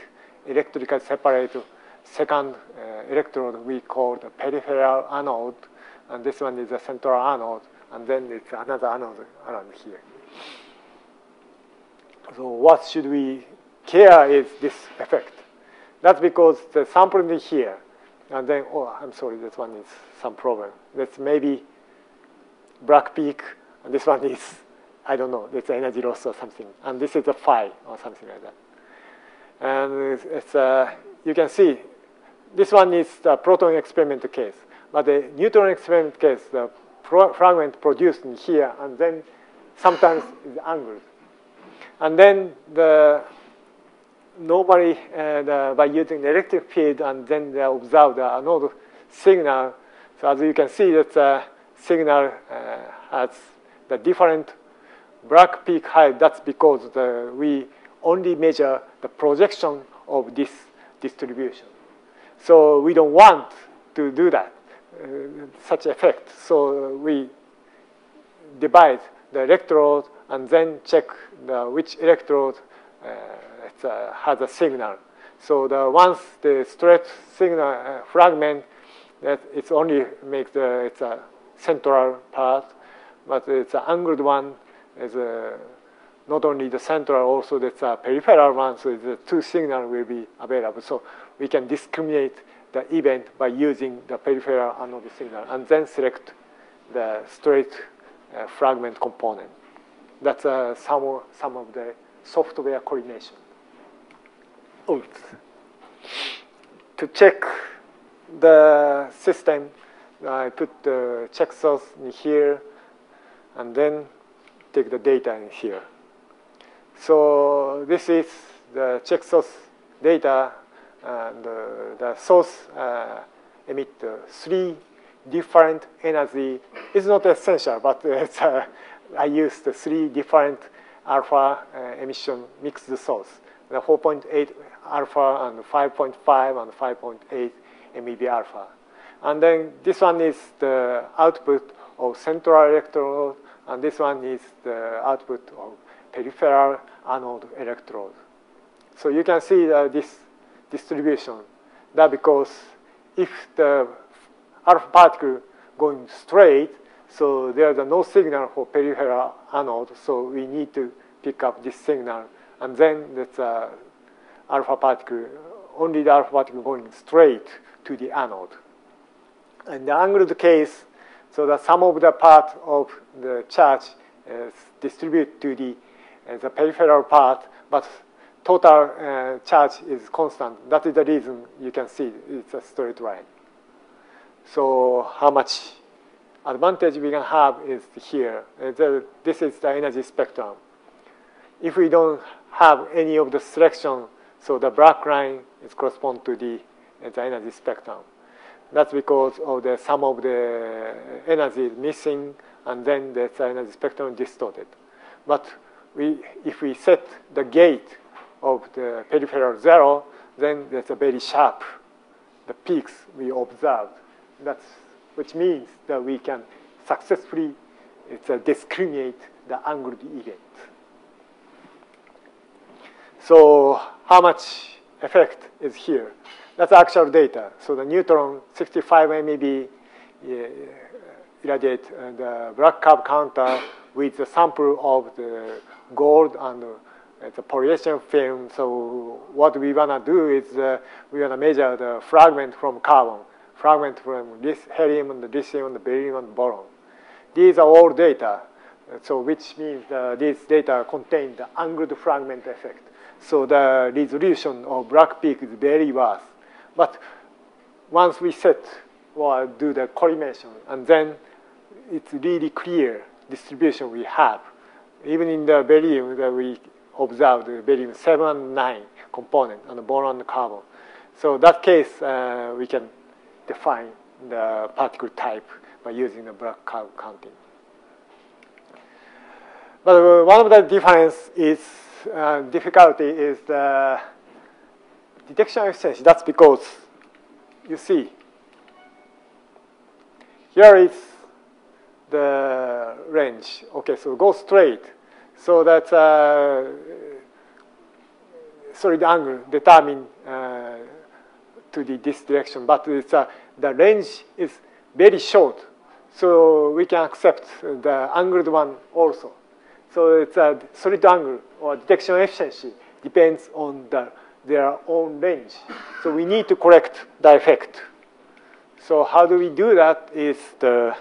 electrically separate second uh, electrode we call the peripheral anode, and this one is the central anode, and then it's another anode around here. So what should we care is this effect. That's because the sampling here and then, oh, I'm sorry, this one is some problem. That's maybe Bragg peak, and this one is, I don't know, it's energy loss or something. And this is a phi or something like that. And it's, uh, you can see, this one is the proton experiment case. But the neutron experiment case, the pro fragment produced in here, and then sometimes is angled. And then the uh, the, by using the electric field and then they observe the anode signal. So as you can see, that the signal uh, has the different Bragg peak height. That's because the, we only measure the projection of this distribution. So we don't want to do that. such effect. So we divide the electrode and then check the, which electrode uh, has a signal. So the once the straight signal uh, fragment, that it's only makes the it's a central part, but it's an angled one is a, not only the central, also the peripheral one. So the two signal will be available. So we can discriminate the event by using the peripheral anode signal and then select the straight uh, fragment component. That's uh, some, some of the software coordination. To check the system, I put the check source in here and then take the data in here. So this is the check source data and uh, the source uh, emit uh, three different energy. It's not essential, but it's, uh, I used the three different alpha uh, emission mixed source, the 4.8 alpha and 5.5 and 5.8 MeV alpha. And then this one is the output of central electrode, and this one is the output of peripheral anode electrode. So you can see uh, this distribution. That because if the alpha particle going straight, so there's no signal for peripheral anode, so we need to pick up this signal. And then that's uh, alpha particle, only the alpha particle going straight to the anode. In the angled case, so the sum of the part of the charge is distributed to the, uh, the peripheral part, but total uh, charge is constant. That is the reason you can see it's a straight line. So how much advantage we can have is here. Uh, the, this is the energy spectrum. If we don't have any of the selection, so the black line is correspond to the, the energy spectrum. That's because of the sum of the energy is missing, and then the energy spectrum distorted. But we, if we set the gate of the peripheral zero, then there's a very sharp, the peaks we observed. That's, which means that we can successfully it's a discriminate the angled event. So how much effect is here? That's actual data. So the neutron 65 MeV uh, irradiate uh, the Bragg curve counter with the sample of the gold and the a polyester film. So what we want to do is uh, we want to measure the fragment from carbon, fragment from this helium and the lithium and the beryllium and boron. These are all data. So which means uh, these data contain the angled fragment effect. So the resolution of Bragg peak is very vast. But once we set or do the correlation, and then it's really clear distribution we have. Even in the beryllium that we observed the beryllium 7 and 9 component on the boron and carbon. So that case, uh, we can define the particle type by using the Bragg curve counting. But uh, one of the difference is uh, difficulty is the detection efficiency. That's because you see here is the range. Okay, so go straight. So that uh, solid angle determined uh, to the, this direction, but it's, uh, the range is very short. So we can accept the angled one also. So it's a solid angle or detection efficiency depends on the, their own range. So we need to correct the effect. So how do we do that is the,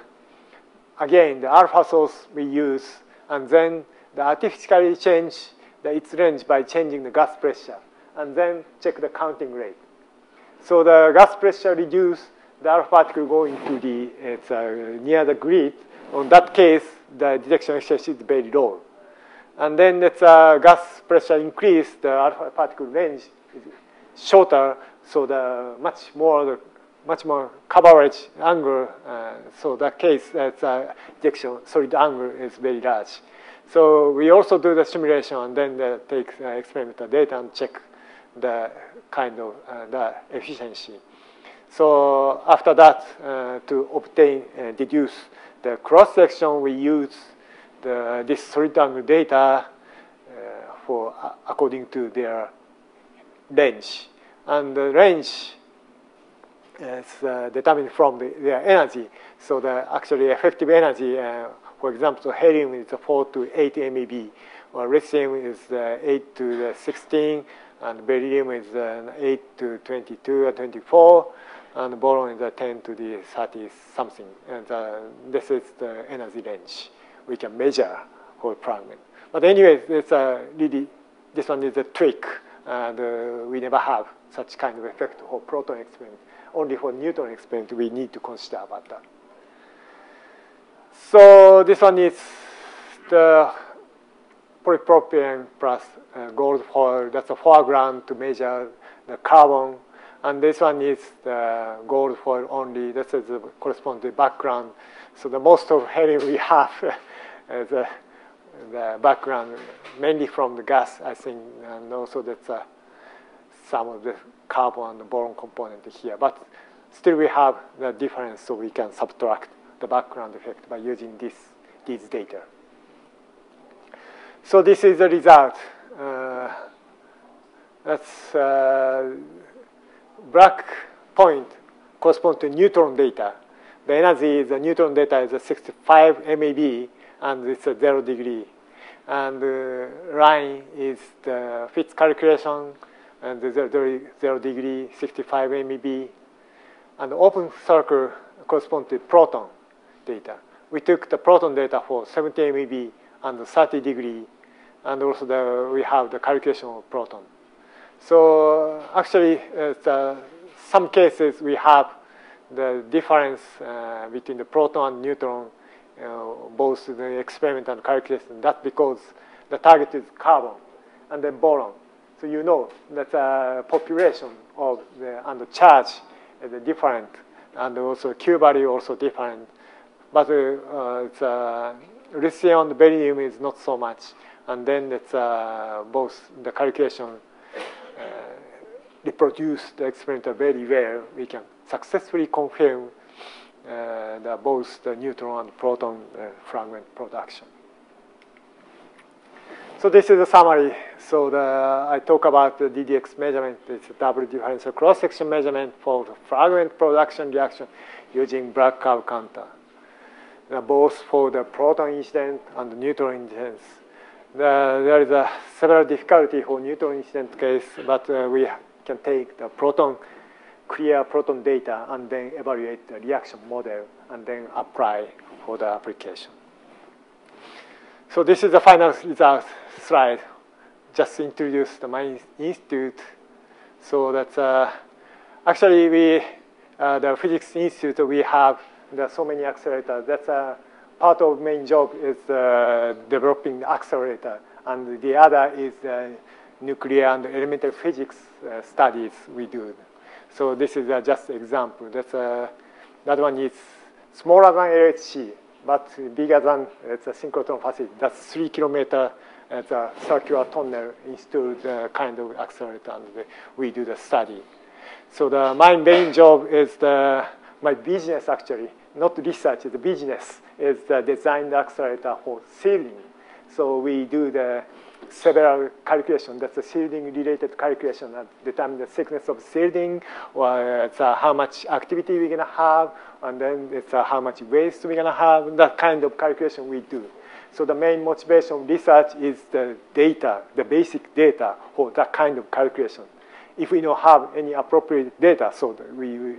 again, the alpha source we use, and then the artificially change the, its range by changing the gas pressure, and then check the counting rate. So the gas pressure reduce the alpha particle going to the it's, uh, near the grid. On that case, the detection efficiency is very low. And then it's uh, gas pressure increase, the alpha particle range is shorter, so the much more the much more coverage angle. Uh, so that case, that's uh, detection solid angle is very large. So we also do the simulation and then uh, take experimental data and check the kind of uh, the efficiency. So after that, uh, to obtain, uh, deduce the cross-section, we use the, this solid data uh, for according to their range. And the range is uh, determined from the, their energy. So the actually effective energy, uh, for example, helium is 4 to 8 MeV, or lithium is uh, 8 to 16, and beryllium is uh, 8 to 22 or 24, and boron is 10 to the 30 something. And uh, this is the energy range we can measure for fragment. But anyway, it's a really, this one is a trick, and uh, we never have such kind of effect for proton experiment. Only for neutron experiment, we need to consider about that. So this one is the polypropylene plus uh, gold foil. That's a foreground to measure the carbon. And this one is the gold foil only. This is the corresponding background. So the most of helium we have is uh, the background, mainly from the gas, I think, and also that's uh, some of the carbon and the boron component here. But still we have the difference, so we can subtract the background effect by using this, these data. So this is the result. Uh, that's uh, black point corresponds to neutron data. The energy the neutron data is a 65 MeV, and it's a zero degree. And uh, the line is the PHITS calculation, and the zero, zero degree, 65 MeV. And the open circle corresponds to proton data. We took the proton data for 70 MeV and 30 degree, and also the, we have the calculation of proton. So actually, uh, some cases we have the difference uh, between the proton and neutron, uh, both the experiment and calculation. That's because the target is carbon and then boron. So you know that the population of the, and the charge is different, and also Q value also different. But uh, uh, lithium and beryllium is not so much. And then it's uh, both the calculation reproduce the experiment very well. We can successfully confirm uh, the, both the neutron and proton uh, fragment production. So this is a summary. So the, I talk about the DDX measurement. It's a double differential cross-section measurement for the fragment production reaction using Bragg curve counter both for the proton incident and the neutron incidents. The, there is a several difficulty for neutron incident case, but uh, we can take the proton, clear proton data and then evaluate the reaction model and then apply for the application. So this is the final result slide. Just introduced my institute. So that's uh, actually we, uh, the physics institute, we have there so many accelerators. That's a part of main job is uh, developing accelerator, and the other is uh, nuclear and elemental physics uh, studies we do. So this is just example. That's that one is smaller than LHC, but bigger than it's a synchrotron facility. That's three kilometer. It's a circular tunnel installed uh, kind of accelerator, and we do the study. So the my main job is the my business actually, not research, the business is the design accelerator for shielding. So we do the several calculations. That's the shielding related calculation that determine the thickness of shielding, or it's uh, how much activity we're going to have, and then it's uh, how much waste we're going to have. That kind of calculation we do. So the main motivation of research is the data, the basic data for that kind of calculation. If we don't have any appropriate data, so we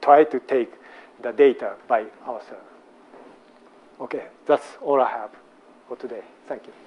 try to take the data by ourselves. Okay, that's all I have for today. Thank you.